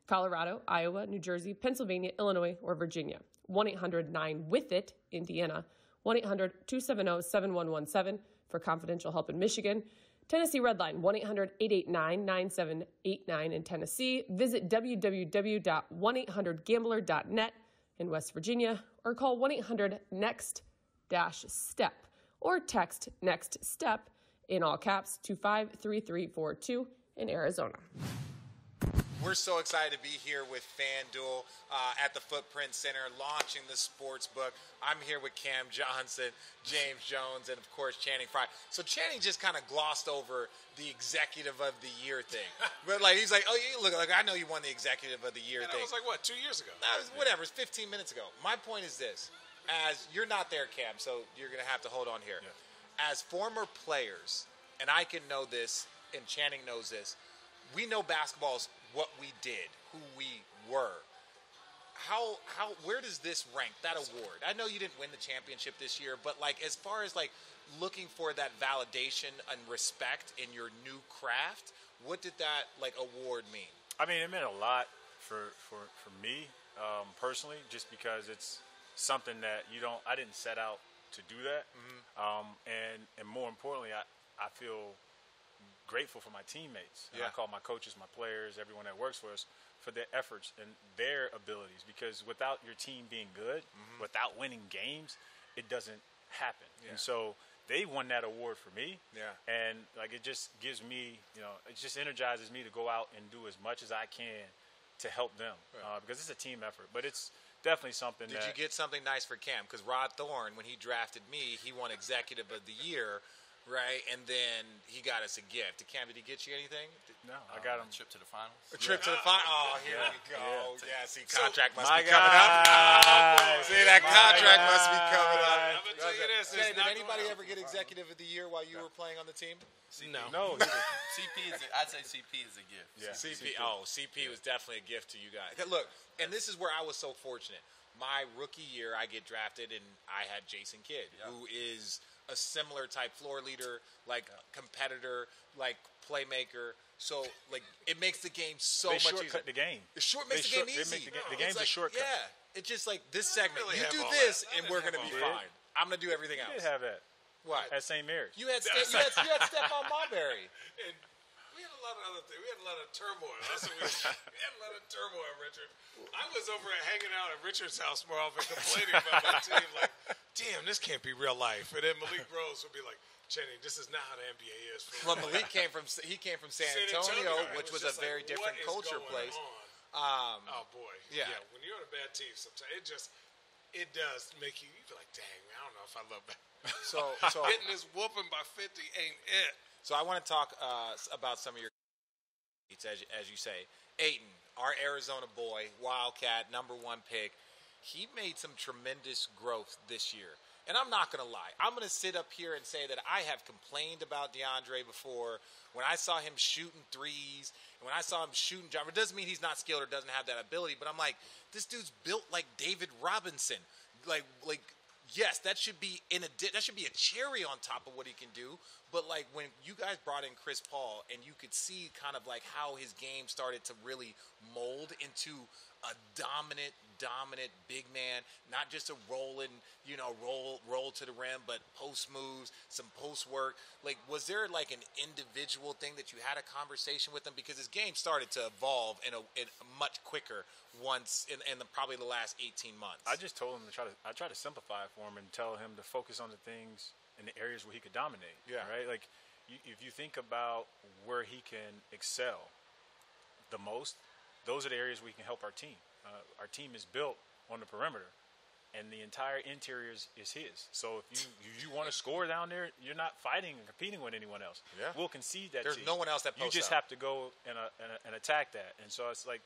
[SPEAKER 3] Colorado, Iowa, New Jersey, Pennsylvania, Illinois, or Virginia. 1 800 9 with it, Indiana. 1 800 270 7117 for confidential help in Michigan. Tennessee Redline 1 800 889 9789 in Tennessee. Visit www.1800gambler.net in West Virginia or call 1 800 NEXT Dash step or text NEXT STEP in all caps to 53342 in Arizona.
[SPEAKER 1] We're so excited to be here with FanDuel uh, at the Footprint Center, launching the sports book. I'm here with Cam Johnson, James Jones, and of course Channing Frye. So Channing just kind of glossed over the Executive of the Year thing, but like he's like, "Oh, you look, like I know you won the Executive of the Year
[SPEAKER 2] And that
[SPEAKER 1] thing."
[SPEAKER 2] was like, what, two years ago?
[SPEAKER 1] That was whatever. It's 15 minutes ago. My point is this: as you're not there, Cam, so you're gonna have to hold on here. As former players, and I can know this, and Channing knows this. We know basketball is what we did, who we were. How how where does this rank that award? I know you didn't win the championship this year, but like as far as like looking for that validation and respect in your new craft, what did that like award mean?
[SPEAKER 4] I mean, it meant a lot for for for me um, personally, just because it's something that you don't. I didn't set out to do that, um, and and more importantly, I I feel grateful for my teammates. And I call my coaches, my players, everyone that works for us for their efforts and their abilities. Because without your team being good, without winning games, it doesn't happen.
[SPEAKER 1] Yeah.
[SPEAKER 4] And so they won that award for me.
[SPEAKER 1] Yeah.
[SPEAKER 4] And like it just gives me, you know, it just energizes me to go out and do as much as I can to help them uh, because it's a team effort. But it's definitely something
[SPEAKER 1] Did
[SPEAKER 4] that
[SPEAKER 1] you get something nice for Cam? Because Rod Thorn, when he drafted me, he won Executive of the Year, right? And then he got us a gift. Did Cam, did he get you anything?
[SPEAKER 4] No, I got him.
[SPEAKER 5] trip to the finals.
[SPEAKER 1] A trip to the final. Oh, here
[SPEAKER 4] Yeah.
[SPEAKER 1] we go.
[SPEAKER 4] Yeah.
[SPEAKER 1] Yeah, see, contract must
[SPEAKER 4] My
[SPEAKER 1] be coming up.
[SPEAKER 4] Oh, guy.
[SPEAKER 1] See, that
[SPEAKER 4] My
[SPEAKER 1] contract must be coming up.
[SPEAKER 2] I'm gonna tell you this,
[SPEAKER 1] Kenny, did anybody ever get Executive of the Year while you were playing on the team?
[SPEAKER 2] No.
[SPEAKER 4] No,
[SPEAKER 5] CP is. A, I'd say CP is a gift.
[SPEAKER 4] Yeah.
[SPEAKER 1] CP. Oh, CP was definitely a gift to you guys. Look, and this is where I was so fortunate. My rookie year, I get drafted, and I had Jason Kidd, who is a similar type floor leader, like competitor, like playmaker. So, like, it makes the game so
[SPEAKER 4] they
[SPEAKER 1] much
[SPEAKER 4] shortcut
[SPEAKER 1] easier.
[SPEAKER 4] the game.
[SPEAKER 1] It short
[SPEAKER 4] They
[SPEAKER 1] makes the
[SPEAKER 4] short-
[SPEAKER 1] game easy.
[SPEAKER 4] make the ga- the
[SPEAKER 1] It's
[SPEAKER 4] game's a shortcut.
[SPEAKER 1] Yeah, it's just like this segment.
[SPEAKER 2] really
[SPEAKER 1] you do this, and we're gonna be
[SPEAKER 2] all that.
[SPEAKER 1] fine. I'm gonna do everything
[SPEAKER 4] You
[SPEAKER 1] else.
[SPEAKER 4] did have that
[SPEAKER 1] What?
[SPEAKER 4] at St. Mary's.
[SPEAKER 1] You had, Ste- you had you had Stephon Marbury.
[SPEAKER 2] And we had a lot of other things. We had a lot of turmoil. That's what we, we had a lot of turmoil, Richard. I was over at hanging out at Richard's house more often, complaining about my team. Like, damn, this can't be real life. And then Malik Rose would be like, Channing, this is not how the NBA is.
[SPEAKER 1] Well, Malik came from he came from San,
[SPEAKER 2] San
[SPEAKER 1] Antonio,
[SPEAKER 2] Antonio,
[SPEAKER 1] which was,
[SPEAKER 2] was
[SPEAKER 1] a
[SPEAKER 2] like,
[SPEAKER 1] very
[SPEAKER 2] what
[SPEAKER 1] different culture place. Um,
[SPEAKER 2] Oh boy,
[SPEAKER 1] Yeah.
[SPEAKER 2] When you're on a bad team, sometimes it just it does make you. You feel like, dang, I don't know if I love that.
[SPEAKER 1] so so
[SPEAKER 2] Getting this whooping by 50 ain't it.
[SPEAKER 1] So I want to talk uh, about some of your as as you say. Ayton, our Arizona boy, Wildcat, number one pick. He made some tremendous growth this year. And I'm not going to lie. I'm going to sit up here and say that I have complained about DeAndre before. When I saw him shooting threes, and when I saw him shooting jumper, it doesn't mean he's not skilled or doesn't have that ability. But I'm like, this dude's built like David Robinson. Like, like, yes, that should be in a that should be a cherry on top of what he can do. But like when you guys brought in Chris Paul, and you could see kind of like how his game started to really mold into a dominant, dominant big man, not just a rolling, you know, roll roll to the rim, but post moves, some post work. Like, was there like an individual thing that you had a conversation with him because his game started to evolve in a, in a much quicker once in, in the, probably the last eighteen months.
[SPEAKER 4] I just told him to try to. I try to simplify it for him and tell him to focus on the things in the areas where he could dominate.
[SPEAKER 1] Yeah.
[SPEAKER 4] Right. Like, you, if you think about where he can excel the most, those are the areas we can help our team. Uh, our team is built on the perimeter, and the entire interior is, is his. So if you if you want to score down there, you're not fighting and competing with anyone else.
[SPEAKER 1] Yeah.
[SPEAKER 4] We'll concede that.
[SPEAKER 1] There's no one else that
[SPEAKER 4] You just
[SPEAKER 1] up.
[SPEAKER 4] have to go and, uh, and, uh, and attack that. And so it's like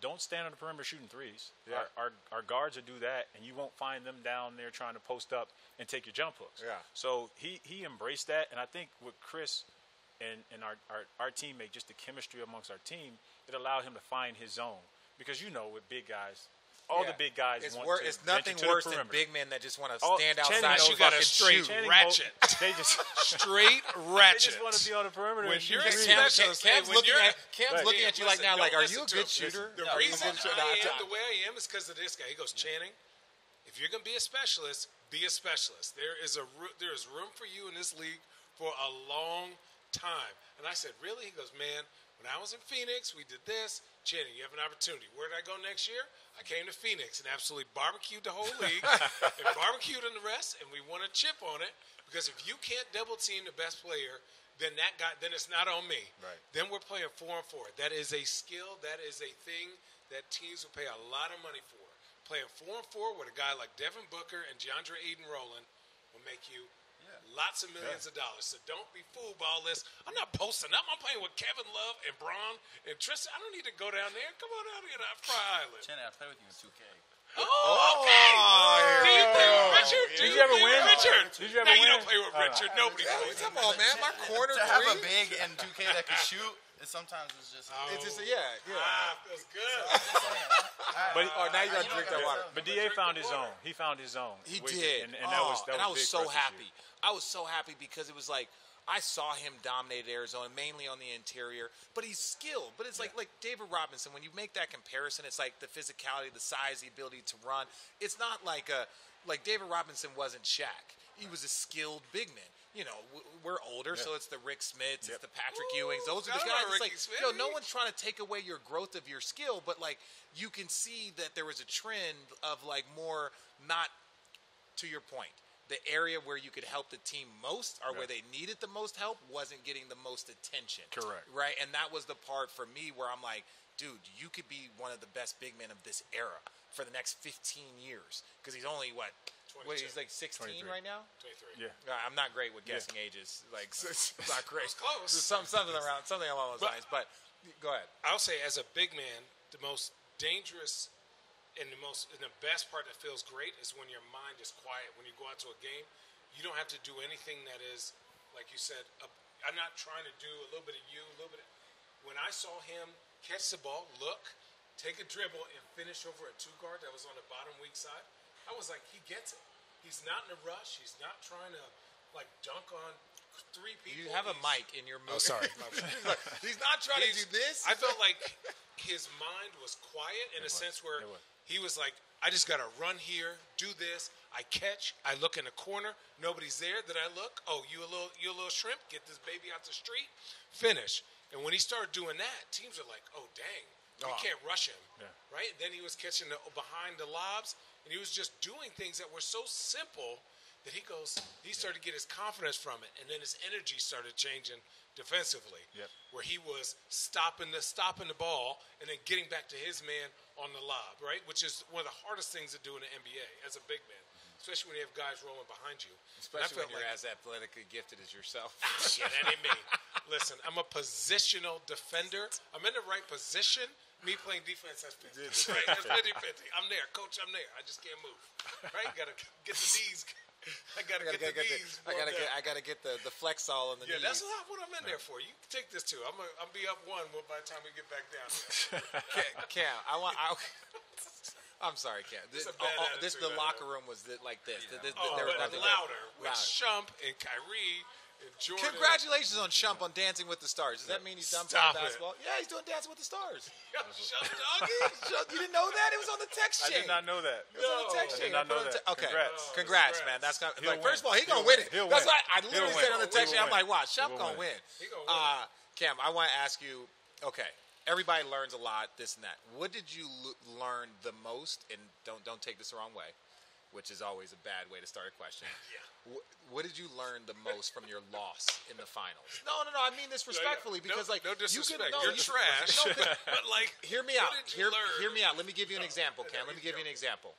[SPEAKER 4] don't stand on the perimeter shooting threes.
[SPEAKER 1] Yeah.
[SPEAKER 4] Our, our, our guards will do that, and you won't find them down there trying to post up and take your jump hooks.
[SPEAKER 1] Yeah.
[SPEAKER 4] So he, he embraced that, and I think with Chris and, and our, our, our teammate, just the chemistry amongst our team, it allowed him to find his zone. Because you know, with big guys, all
[SPEAKER 1] Yeah.
[SPEAKER 4] the big guys
[SPEAKER 1] It's,
[SPEAKER 4] want
[SPEAKER 1] wor-
[SPEAKER 4] to
[SPEAKER 1] it's nothing
[SPEAKER 4] venture to the
[SPEAKER 1] worse than big men that just want to stand
[SPEAKER 4] Channing
[SPEAKER 1] outside.
[SPEAKER 4] knows
[SPEAKER 2] you got a straight
[SPEAKER 1] shoot.
[SPEAKER 4] Channing
[SPEAKER 2] ratchet.
[SPEAKER 4] mo- They just
[SPEAKER 2] Straight ratchet.
[SPEAKER 4] they just want to be on the perimeter.
[SPEAKER 2] When you're a.
[SPEAKER 1] Cam, Cam,
[SPEAKER 2] specialist,
[SPEAKER 1] Cam's
[SPEAKER 2] when
[SPEAKER 1] looking
[SPEAKER 2] you're-
[SPEAKER 1] at Cam's
[SPEAKER 2] Right.
[SPEAKER 1] looking at you like now, like, are you a good
[SPEAKER 2] him.
[SPEAKER 1] shooter?
[SPEAKER 2] The
[SPEAKER 1] No,
[SPEAKER 2] reason
[SPEAKER 1] he's
[SPEAKER 2] I am the way I am is because of this guy. He goes, Channing, if you're going to be a specialist, be a specialist. There is a ro- there is room for you in this league for a long time. And I said, really? He goes, man. When I was in Phoenix, we did this. Channing, you have an opportunity. Where did I go next year? I came to Phoenix and absolutely barbecued the whole league and barbecued in the rest, and we won a chip on it because if you can't double team the best player, then that guy, then it's not on me.
[SPEAKER 1] Right.
[SPEAKER 2] Then we're playing four and four. That is a skill. That is a thing that teams will pay a lot of money for. Playing four and four with a guy like Devin Booker and DeAndre Ayton rolling will make you lots of millions of dollars. So don't be fooled by all this. I'm not posting up. I'm playing with Kevin Love and Bron and Tristan. I don't need to go down there. Come on out here to Frye Island.
[SPEAKER 5] Channing, I play with you in 2K.
[SPEAKER 2] Oh, okay. Do you play with Richard? Do
[SPEAKER 4] Did
[SPEAKER 2] you
[SPEAKER 4] you ever win?
[SPEAKER 2] Richard?
[SPEAKER 4] Did you ever
[SPEAKER 2] no, you don't play with
[SPEAKER 4] Uh,
[SPEAKER 2] Richard. Nobody
[SPEAKER 1] Yeah,
[SPEAKER 2] plays
[SPEAKER 1] come on, man. My corner
[SPEAKER 5] to have a big in 2K that can shoot, it sometimes it's just.
[SPEAKER 1] It's just a, yeah, yeah.
[SPEAKER 2] Ah, feels good.
[SPEAKER 4] But
[SPEAKER 1] Oh, now you got to
[SPEAKER 5] know,
[SPEAKER 1] drink that water.
[SPEAKER 4] But Da found his own. He found his own.
[SPEAKER 1] He did,
[SPEAKER 4] and, and that was
[SPEAKER 1] Oh,
[SPEAKER 4] that
[SPEAKER 1] and I
[SPEAKER 4] was
[SPEAKER 1] was
[SPEAKER 4] big
[SPEAKER 1] so
[SPEAKER 4] for us
[SPEAKER 1] happy. I was so happy because it was like I saw him dominate Arizona mainly on the interior, but he's skilled. But it's like like David Robinson. When you make that comparison, it's like the physicality, the size, the ability to run. It's not like a like David Robinson wasn't Shaq. He was a skilled big man. You know, we're older, so it's the Rik Smits, it's the Patrick Ewings. Those are the guys. It's like,
[SPEAKER 2] Smits.
[SPEAKER 1] yo, no one's trying to take away your growth of your skill, but like you can see that there was a trend of like more not to your point, the area where you could help the team most or where they needed the most help wasn't getting the most attention.
[SPEAKER 4] Correct.
[SPEAKER 1] Right. And that was the part for me where I'm like, dude, you could be one of the best big men of this era for the next 15 years because he's only what? What,
[SPEAKER 2] 22.
[SPEAKER 1] he's like 16 right now.
[SPEAKER 2] 23.
[SPEAKER 4] Yeah.
[SPEAKER 1] I'm not great with guessing ages. Like, it's not great.
[SPEAKER 2] It's close.
[SPEAKER 1] Some, something around, something along those
[SPEAKER 2] But-
[SPEAKER 1] lines. But go ahead.
[SPEAKER 2] I'll say, as a big man, the most dangerous and the most and the best part that feels great is when your mind is quiet. When you go out to a game, you don't have to do anything that is, like you said. A, I'm not trying to do a little bit of you, a little bit. Of, when I saw him catch the ball, look, take a dribble, and finish over a two guard that was on the bottom weak side, I was like, he gets it. He's not in a rush. He's not trying to like dunk on three people.
[SPEAKER 1] You have a mic in your oh, mouth.
[SPEAKER 2] Oh, sorry.
[SPEAKER 1] he's not trying to do this.
[SPEAKER 2] I felt like his mind was quiet in a sense where
[SPEAKER 4] It was.
[SPEAKER 2] He was like, I just got to run here, do this. I catch. I look in the corner. Nobody's there. Then I look. Oh, you a little, you a little shrimp. Get this baby out the street. Finish. And when he started doing that, teams are like, oh dang, we
[SPEAKER 1] Oh.
[SPEAKER 2] can't rush him,
[SPEAKER 4] Yeah.
[SPEAKER 2] right? Then he was catching the, behind the lobs, and he was just doing things that were so simple that he goes. He started to get his confidence from it, and then his energy started changing defensively
[SPEAKER 4] Yep.
[SPEAKER 2] where he was stopping the stopping the ball and then getting back to his man on the lob, right? Which is one of the hardest things to do in the NBA as a big man, especially when you have guys rolling behind you.
[SPEAKER 1] Especially when you're
[SPEAKER 2] like,
[SPEAKER 1] as athletically gifted as yourself.
[SPEAKER 2] shit, that ain't me. Listen, I'm a positional defender. I'm in the right position. Me playing defense, that's 50. Right? That's 50 50. I'm there. Coach, I'm there. I just can't move. Right? Gotta get the knees. I gotta,
[SPEAKER 1] I gotta
[SPEAKER 2] get,
[SPEAKER 1] get,
[SPEAKER 2] the
[SPEAKER 1] the. I gotta get. I gotta get the the Flexall on the
[SPEAKER 2] Yeah,
[SPEAKER 1] knees.
[SPEAKER 2] that's not what I'm in there for. You can take this too. I'm gonna I'm be up one by the time we get back down.
[SPEAKER 1] Cam, Cam, I want. I, I'm sorry, Cam. This, oh, oh, this the locker room was like this. Th- th-
[SPEAKER 2] Oh,
[SPEAKER 1] there was
[SPEAKER 2] but
[SPEAKER 1] nothing
[SPEAKER 2] louder with Shump and Kyrie Jordan.
[SPEAKER 1] Congratulations on Shump on Dancing with the Stars. Does that mean he's done
[SPEAKER 2] Stop
[SPEAKER 1] playing
[SPEAKER 2] it.
[SPEAKER 1] basketball? Yeah, he's doing Dancing with the Stars.
[SPEAKER 2] Shump doggy.
[SPEAKER 1] You didn't know that? It was on the text
[SPEAKER 4] I
[SPEAKER 1] chain.
[SPEAKER 4] did not know that.
[SPEAKER 1] It was on the
[SPEAKER 2] No.
[SPEAKER 1] text
[SPEAKER 4] I did not know
[SPEAKER 1] it
[SPEAKER 4] that.
[SPEAKER 1] te- okay.
[SPEAKER 4] Congrats.
[SPEAKER 1] Congrats,
[SPEAKER 2] Congrats.
[SPEAKER 1] man. That's
[SPEAKER 4] He'll
[SPEAKER 1] like
[SPEAKER 4] win.
[SPEAKER 1] first of all,
[SPEAKER 4] he's
[SPEAKER 1] gonna win
[SPEAKER 4] win.
[SPEAKER 1] it.
[SPEAKER 4] He'll
[SPEAKER 1] That's
[SPEAKER 4] win.
[SPEAKER 1] why I literally
[SPEAKER 4] He'll
[SPEAKER 1] said
[SPEAKER 4] win.
[SPEAKER 1] on the text chain. I'm like, watch, Shump gonna
[SPEAKER 4] win.
[SPEAKER 1] win.
[SPEAKER 2] Gonna win.
[SPEAKER 1] Uh, Cam, I want to ask you. Okay, everybody learns a lot. This and that. What did you l- learn the most? And don't don't take this the wrong way, which is always a bad way to start a question.
[SPEAKER 2] Yeah.
[SPEAKER 1] Wh- what did you learn the most from your loss in the finals? No, no, no. I mean this respectfully
[SPEAKER 2] No,
[SPEAKER 1] because, like,
[SPEAKER 2] no
[SPEAKER 1] you
[SPEAKER 2] disrespect.
[SPEAKER 1] could, no,
[SPEAKER 2] You're
[SPEAKER 1] you-
[SPEAKER 2] trash.
[SPEAKER 1] No, but-
[SPEAKER 2] but like,
[SPEAKER 1] hear me
[SPEAKER 2] what
[SPEAKER 1] out.
[SPEAKER 2] did you
[SPEAKER 1] Hear,
[SPEAKER 2] learn?
[SPEAKER 1] hear me out. Let me give you an
[SPEAKER 2] No,
[SPEAKER 1] example, Cam. Let me give you an example.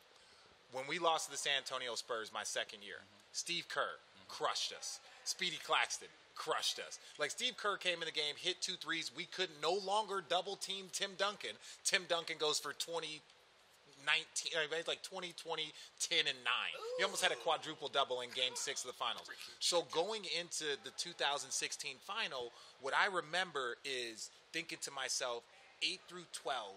[SPEAKER 1] When we lost to the San Antonio Spurs my second year, Steve Kerr crushed us. Speedy Claxton crushed us. Like Steve Kerr came in the game, hit two threes. We could no longer double team Tim Duncan. Tim Duncan goes for 20, 19, uh, it's like 20, 20, 10, and 9. He almost had a quadruple double in game six of the finals. So going into the 2016 final, what I remember is thinking to myself, 8 through 12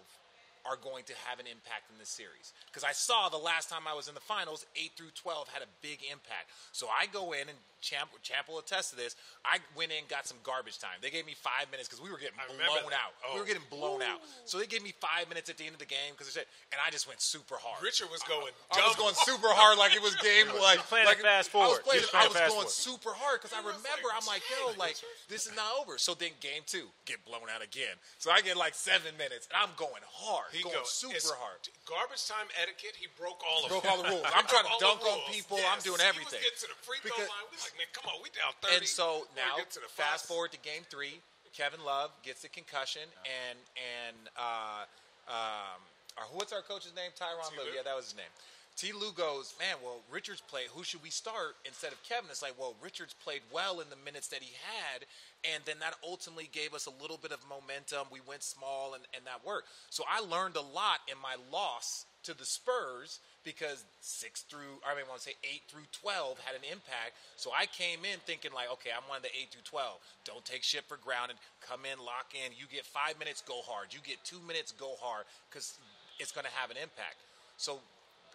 [SPEAKER 1] are going to have an impact in this series. Because I saw the last time I was in the finals, 8 through 12 had a big impact. So I go in, and Champ, Champ will attest to this, I went in, got some garbage time. They gave me five minutes because we were getting blown out.
[SPEAKER 2] Oh.
[SPEAKER 1] We were oh. getting blown out. So they gave me five minutes at the end of the game because they said, and I just went super hard.
[SPEAKER 2] Richard was going.
[SPEAKER 1] I was going super hard like it was game like
[SPEAKER 4] playing
[SPEAKER 1] like
[SPEAKER 4] it fast
[SPEAKER 1] I was
[SPEAKER 4] forward.
[SPEAKER 1] playing I was
[SPEAKER 4] fast
[SPEAKER 1] going
[SPEAKER 4] forward.
[SPEAKER 1] super hard because I remember
[SPEAKER 2] like,
[SPEAKER 1] I'm like yo like this is not over. So then game two get blown out again. So I get like seven minutes and I'm going hard,
[SPEAKER 2] He
[SPEAKER 1] going
[SPEAKER 2] goes
[SPEAKER 1] super hard.
[SPEAKER 2] Garbage time etiquette. He broke all of
[SPEAKER 1] Broke all the rules. I'm trying to dunk on people. I'm
[SPEAKER 2] Yes.
[SPEAKER 1] doing
[SPEAKER 2] He
[SPEAKER 1] everything.
[SPEAKER 2] was getting to the free throw
[SPEAKER 1] Because-
[SPEAKER 2] line. We like, man, come on, we down thirty.
[SPEAKER 1] And so now,
[SPEAKER 2] get to the
[SPEAKER 1] fast forward to game three, Kevin Love gets a concussion, and and uh, um, our, what's our coach's name?
[SPEAKER 2] Tyronn.
[SPEAKER 1] Lue? Yeah, that was his name. T. Lue goes, man. Well, Richards played. Who should we start instead of Kevin? It's like, well, Richards played well in the minutes that he had, and then that ultimately gave us a little bit of momentum. We went small, and, and that worked. So I learned a lot in my loss to the Spurs because six through, I mean, I want to say eight through 12 had an impact. So I came in thinking, like, okay, I'm one of the eight through 12. Don't take shit for granted. Come in, lock in. You get five minutes, go hard. You get two minutes, go hard because it's going to have an impact. So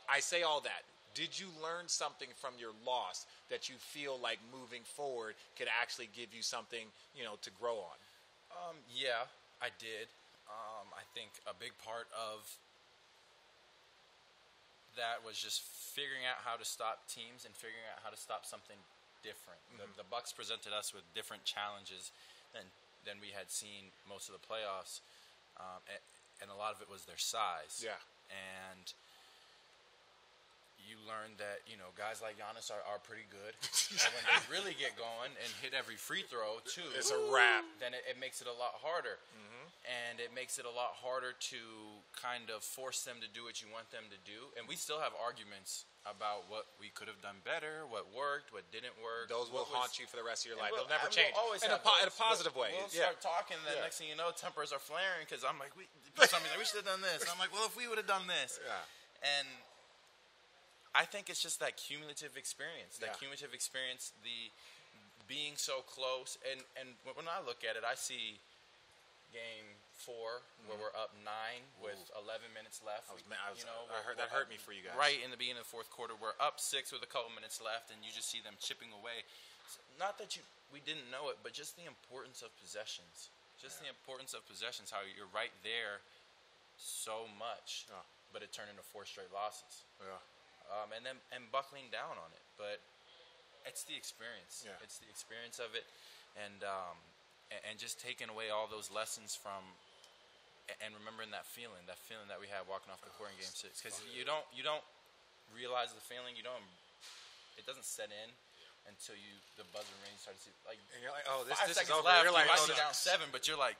[SPEAKER 1] I say all that. Did you learn something from your loss that you feel like moving forward could actually give you something, you know, to grow on?
[SPEAKER 5] Um, yeah, I did. Um, I think a big part of that was just figuring out how to stop teams and figuring out how to stop something different. The, the Bucks presented us with different challenges than than we had seen most of the playoffs, um, and, and a lot of it was their size.
[SPEAKER 1] Yeah.
[SPEAKER 5] and you learn that you know guys like Giannis are, are pretty good, and when they really get going and hit every free throw too,
[SPEAKER 1] It's a wrap.
[SPEAKER 5] then it, it makes it a lot harder. Mm-hmm. and it makes it a lot harder to kind of force them to do what you want them to do. And we still have arguments about what we could have done better, what worked, what didn't work.
[SPEAKER 1] Those will
[SPEAKER 5] was-
[SPEAKER 1] haunt you for the rest of your life.
[SPEAKER 5] we'll-
[SPEAKER 1] They'll never
[SPEAKER 5] we'll
[SPEAKER 1] change.
[SPEAKER 5] always
[SPEAKER 1] in, a, po- in a positive
[SPEAKER 5] We'll-
[SPEAKER 1] way.
[SPEAKER 5] We'll
[SPEAKER 1] yeah.
[SPEAKER 5] start talking, and then
[SPEAKER 1] Yeah.
[SPEAKER 5] next thing you know, tempers are flaring because I'm like, we, some we should have done this. And I'm like, well, if we would have done this.
[SPEAKER 1] Yeah.
[SPEAKER 5] And I think it's just that cumulative experience, that
[SPEAKER 1] Yeah.
[SPEAKER 5] cumulative experience, the being so close. And, and when I look at it, I see game four where we're up nine with 11 minutes left.
[SPEAKER 1] Mm-hmm. I was I was-
[SPEAKER 5] you know,
[SPEAKER 1] I heard- that hurt me for you guys.
[SPEAKER 5] Right in the beginning of the fourth quarter, we're up six with a couple minutes left, and you just see them chipping away. S- Not that you we didn't know it, but just the importance of possessions. Just the importance of possessions. How you're right there so much,
[SPEAKER 1] Yeah.
[SPEAKER 5] but it turned into four straight losses
[SPEAKER 1] Yeah.
[SPEAKER 5] Um, and then and buckling down on it. But it's the experience.
[SPEAKER 1] Yeah.
[SPEAKER 5] It's the experience of it, and um, and just taking away all those lessons from, and remembering that feeling, that feeling that we had walking off the court in Game Six, because you don't you don't realize the feeling. You don't. It doesn't set in until you the buzzer rings start to see like.
[SPEAKER 1] And you're like, oh, this,
[SPEAKER 5] five
[SPEAKER 1] this is
[SPEAKER 5] seconds
[SPEAKER 1] over.
[SPEAKER 5] left.
[SPEAKER 1] You're like,
[SPEAKER 5] you might
[SPEAKER 1] oh,
[SPEAKER 5] down seven, but you're like,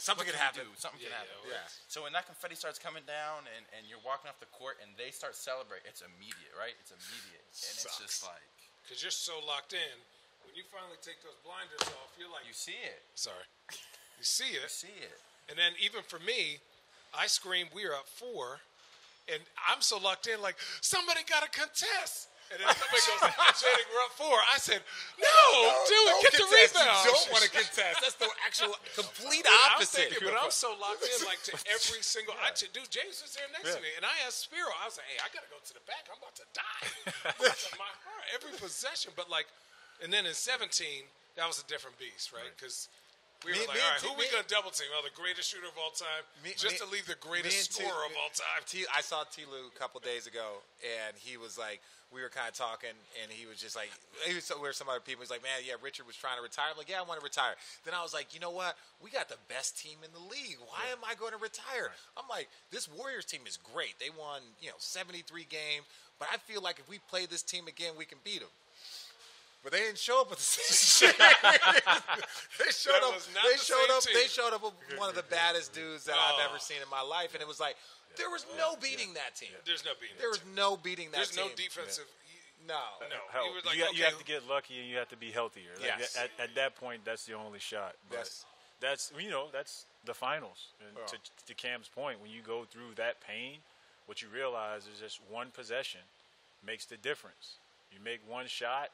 [SPEAKER 1] Something
[SPEAKER 5] what
[SPEAKER 1] could
[SPEAKER 5] can
[SPEAKER 1] happen.
[SPEAKER 5] Something
[SPEAKER 2] Yeah,
[SPEAKER 5] can happen.
[SPEAKER 2] yeah,
[SPEAKER 1] Yeah.
[SPEAKER 5] So when that confetti starts coming down and, and you're walking off the court and they start celebrating, it's immediate, right? It's immediate, and it's just like
[SPEAKER 2] Because you're so locked in. When you finally take those blinders off, you're like,
[SPEAKER 5] you see it,
[SPEAKER 2] sorry. You see it.
[SPEAKER 5] you see it.
[SPEAKER 2] And then even for me, I scream, we're up four. And I'm so locked in, like, somebody got to contest. And then somebody goes, Channing, we're up four. I said, no, do it. Get the
[SPEAKER 1] contest.
[SPEAKER 2] rebound.
[SPEAKER 1] You don't want to contest. That's the actual complete
[SPEAKER 2] I'm
[SPEAKER 1] opposite.
[SPEAKER 2] thinking, but I'm so locked in, like to every single. I t- dude, James was there next to me, and I asked Spiro. I was like, "Hey, I gotta go to the back. I'm about to die." My heart. Every possession, but like, and then in 17, that was a different beast, right? Because we were
[SPEAKER 1] Me-
[SPEAKER 2] like,
[SPEAKER 1] me
[SPEAKER 2] "All
[SPEAKER 1] and T-
[SPEAKER 2] who we gonna double team? Oh, the greatest shooter of all time,
[SPEAKER 1] Me-
[SPEAKER 2] just to leave the greatest scorer of all time."
[SPEAKER 1] T, I saw T. Lue a couple days ago, and he was like, we were kind of talking, and he was just like, he was where some other people was like, man, yeah, Richard was trying to retire. I'm like, yeah, I want to retire. Then I was like, you know what? We got the best team in the league. Why am I going to retire? I'm like, this Warriors team is great. They won, you know, 73 games, but I feel like if we play this team again, we can beat them. But they didn't show up with the same shit. they showed
[SPEAKER 2] That
[SPEAKER 1] up. They
[SPEAKER 2] the
[SPEAKER 1] showed up.
[SPEAKER 2] team.
[SPEAKER 1] They showed up with one of the baddest dudes that I've
[SPEAKER 2] Oh.
[SPEAKER 1] ever seen in my life, and it was like there was no beating that team.
[SPEAKER 2] There's no beating.
[SPEAKER 1] There was no beating that team.
[SPEAKER 2] There's
[SPEAKER 1] team.
[SPEAKER 2] no defensive.
[SPEAKER 1] No.
[SPEAKER 2] No,
[SPEAKER 4] Hell,
[SPEAKER 2] you like,
[SPEAKER 4] you, got- you have to get lucky and you have to be healthier. Like,
[SPEAKER 1] Yes.
[SPEAKER 4] At, at that point, that's the only shot. But
[SPEAKER 1] Yes.
[SPEAKER 4] That's you know that's the finals. And
[SPEAKER 1] Yeah.
[SPEAKER 4] to, to Cam's point, when you go through that pain, what you realize is just one possession makes the difference. You make one shot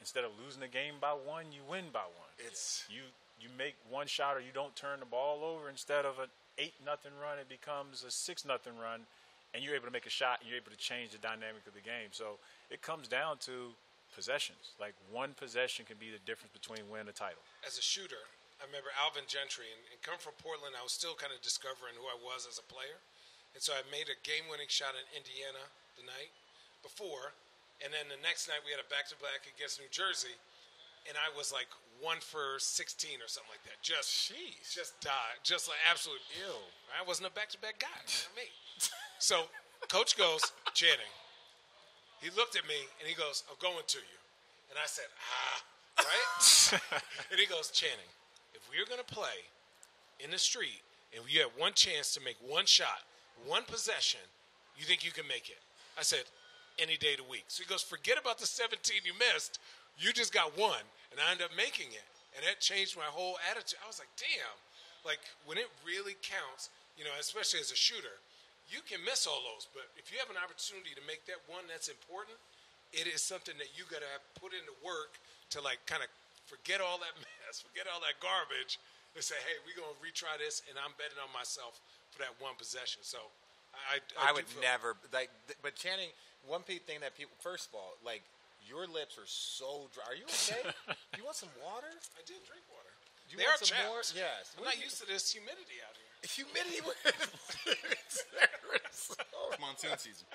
[SPEAKER 4] instead of losing the game by one, you win by one.
[SPEAKER 1] It's
[SPEAKER 4] you you make one shot or you don't turn the ball over instead of an eight nothing run it becomes a six nothing run and you're able to make a shot and you're able to change the dynamic of the game so it comes down to possessions like one possession can be the difference between winning a title
[SPEAKER 2] as a shooter, I remember Alvin Gentry, and, and come from Portland, I was still kind of discovering who I was as a player. And so I made a game winning shot in Indiana the night before. And then the next night we had a back to back against New Jersey. And I was like one for 16 or something like that. Just,
[SPEAKER 1] Jeez.
[SPEAKER 2] just died. Just like absolute. Ew. I wasn't a back to back guy. Not me. so coach goes, Channing. He looked at me and he goes, I'm going to you. And I said, ah, right? and he goes, Channing, if we're going to play in the street and you have one chance to make one shot, one possession, you think you can make it? I said, any day of the week. So he goes, forget about the 17 you missed. You just got one. And I end up making it. And that changed my whole attitude. I was like, damn. Like, when it really counts, you know, especially as a shooter, you can miss all those. But if you have an opportunity to make that one that's important, it is something that you got to put into work to, like, kind of forget all that mess, forget all that garbage, and say, hey, we're going to retry this, and I'm betting on myself for that one possession. So I, I,
[SPEAKER 1] I, would never like. But Channing, one pe- thing that people first of all, like your lips are so dry. Are you okay? you want some water?
[SPEAKER 2] I did drink water.
[SPEAKER 1] You
[SPEAKER 2] they
[SPEAKER 1] want
[SPEAKER 2] are
[SPEAKER 1] some
[SPEAKER 2] chapped.
[SPEAKER 1] more? Yes.
[SPEAKER 2] I'm not used to this humidity out here.
[SPEAKER 1] Humidity.
[SPEAKER 5] Monsoon season.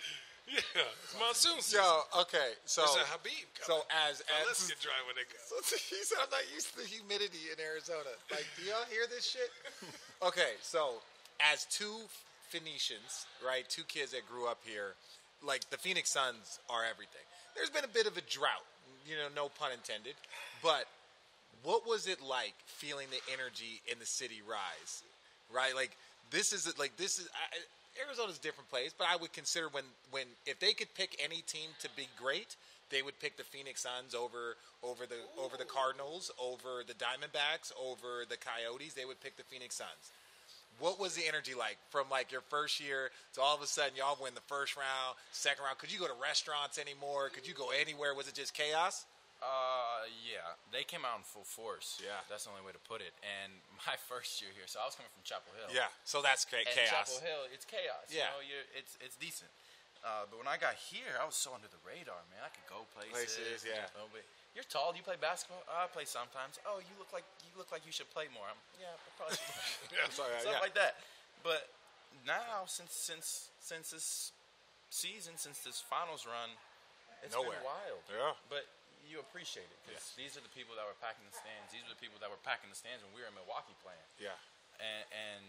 [SPEAKER 2] Yeah, it's monsoon season.
[SPEAKER 1] Yo, okay. So
[SPEAKER 2] There's a haboob
[SPEAKER 1] so
[SPEAKER 2] coming.
[SPEAKER 1] as
[SPEAKER 2] So
[SPEAKER 1] as
[SPEAKER 2] let's get dry when they go.
[SPEAKER 1] So he said, I'm not used to the humidity in Arizona. Like, do y'all hear this shit? Okay, so as two Phoenicians, right, two kids that grew up here, like the Phoenix Suns are everything. There's been a bit of a drought, you know, no pun intended. But what was it like feeling the energy in the city rise? right? Like this is like this is I, Arizona's a different place, but I would consider when when if they could pick any team to be great, they would pick the Phoenix Suns over over the over the Cardinals, over the Diamondbacks, over the Coyotes. They would pick the Phoenix Suns. What was the energy like from like your first year to all of a sudden y'all win the first round, second round? Could you go to restaurants anymore? Could you go anywhere? Was it just chaos?
[SPEAKER 5] Uh, yeah, they came out in full force.
[SPEAKER 1] Yeah.
[SPEAKER 5] that's the only way to put it. And my first year here, so I was coming from Chapel Hill.
[SPEAKER 1] Yeah. So that's great
[SPEAKER 5] and
[SPEAKER 1] chaos.
[SPEAKER 5] Chapel Hill, it's chaos.
[SPEAKER 1] Yeah.
[SPEAKER 5] you know, you're, it's it's decent. Uh, but when I got here, I was so under the radar, man. I could go places.
[SPEAKER 1] Places, yeah.
[SPEAKER 5] Oh, but You're tall. You play basketball. I play sometimes. Oh, you look like you look like you should play more. I'm, yeah, I probably should.
[SPEAKER 1] Yeah, sorry,
[SPEAKER 5] Stuff
[SPEAKER 1] yeah.
[SPEAKER 5] like that. But now, since since since this season, since this finals run, it's
[SPEAKER 1] Nowhere.
[SPEAKER 5] been wild.
[SPEAKER 1] Yeah.
[SPEAKER 5] But you appreciate it because these are the people that were packing the stands. These are the people that were packing the stands when we were in Milwaukee playing
[SPEAKER 1] Yeah.
[SPEAKER 5] and, and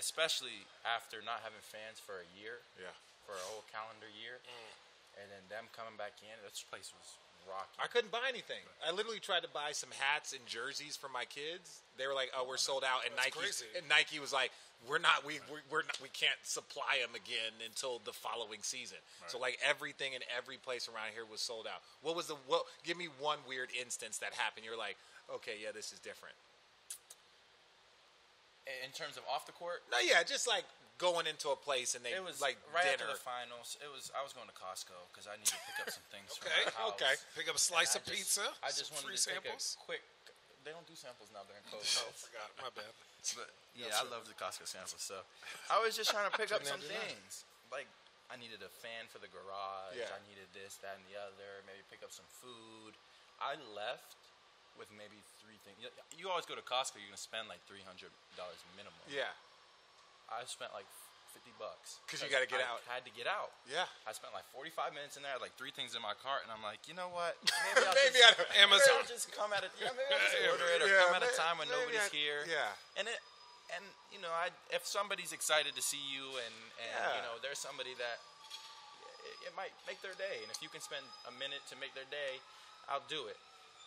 [SPEAKER 5] especially after not having fans for a year,
[SPEAKER 1] Yeah.
[SPEAKER 5] for a whole calendar year, mm. and then them coming back in, this place was rocking.
[SPEAKER 1] I couldn't buy anything. I literally tried to buy some hats and jerseys for my kids. They were like, "Oh, we're sold out," and Nike and Nike was like, "We're not. We we're, we're not, we can't supply them again until the following season." So like everything in every place around here was sold out. What was the what? Give me one weird instance that happened. You're like, "Okay, yeah, this is different."
[SPEAKER 5] In terms of off the court,
[SPEAKER 1] No, yeah, just like going into a place and they
[SPEAKER 5] it was
[SPEAKER 1] like
[SPEAKER 5] right
[SPEAKER 1] dinner.
[SPEAKER 5] after the finals. It was I was going to Costco because I needed to pick up some things.
[SPEAKER 2] Okay,
[SPEAKER 5] for my house.
[SPEAKER 1] okay.
[SPEAKER 2] Pick up a slice
[SPEAKER 5] I
[SPEAKER 2] of
[SPEAKER 5] just-
[SPEAKER 2] pizza.
[SPEAKER 5] I just wanted to
[SPEAKER 2] samples.
[SPEAKER 5] take a quick. They don't do samples now They're during COVID.
[SPEAKER 2] Oh, forgot. My bad.
[SPEAKER 5] But yeah, I love the Costco samples. So I was just trying to pick up some
[SPEAKER 2] Couldn't have denied.
[SPEAKER 5] things. Like I needed a fan for the garage.
[SPEAKER 1] Yeah.
[SPEAKER 5] I needed this, that, and the other. Maybe pick up some food. I left with maybe three things. You- always go to Costco, you're gonna spend like three hundred dollars minimum.
[SPEAKER 1] yeah,
[SPEAKER 5] I spent like fifty bucks
[SPEAKER 1] because you gotta get
[SPEAKER 5] I
[SPEAKER 1] out.
[SPEAKER 5] Had to get out.
[SPEAKER 1] yeah.
[SPEAKER 5] I spent like forty five minutes in there. I had like three things in my cart, and I'm like, you know what? Maybe I'll
[SPEAKER 1] Maybe
[SPEAKER 5] just, maybe
[SPEAKER 2] Amazon.
[SPEAKER 5] I'll just come at it. Yeah, maybe I'll just order it or
[SPEAKER 1] Yeah,
[SPEAKER 5] come at a time when nobody's
[SPEAKER 1] I-
[SPEAKER 5] here.
[SPEAKER 1] yeah.
[SPEAKER 5] And it, and you know, I if somebody's excited to see you, and and
[SPEAKER 1] Yeah.
[SPEAKER 5] you know, there's somebody that it, it might make their day, and if you can spend a minute to make their day, I'll do it.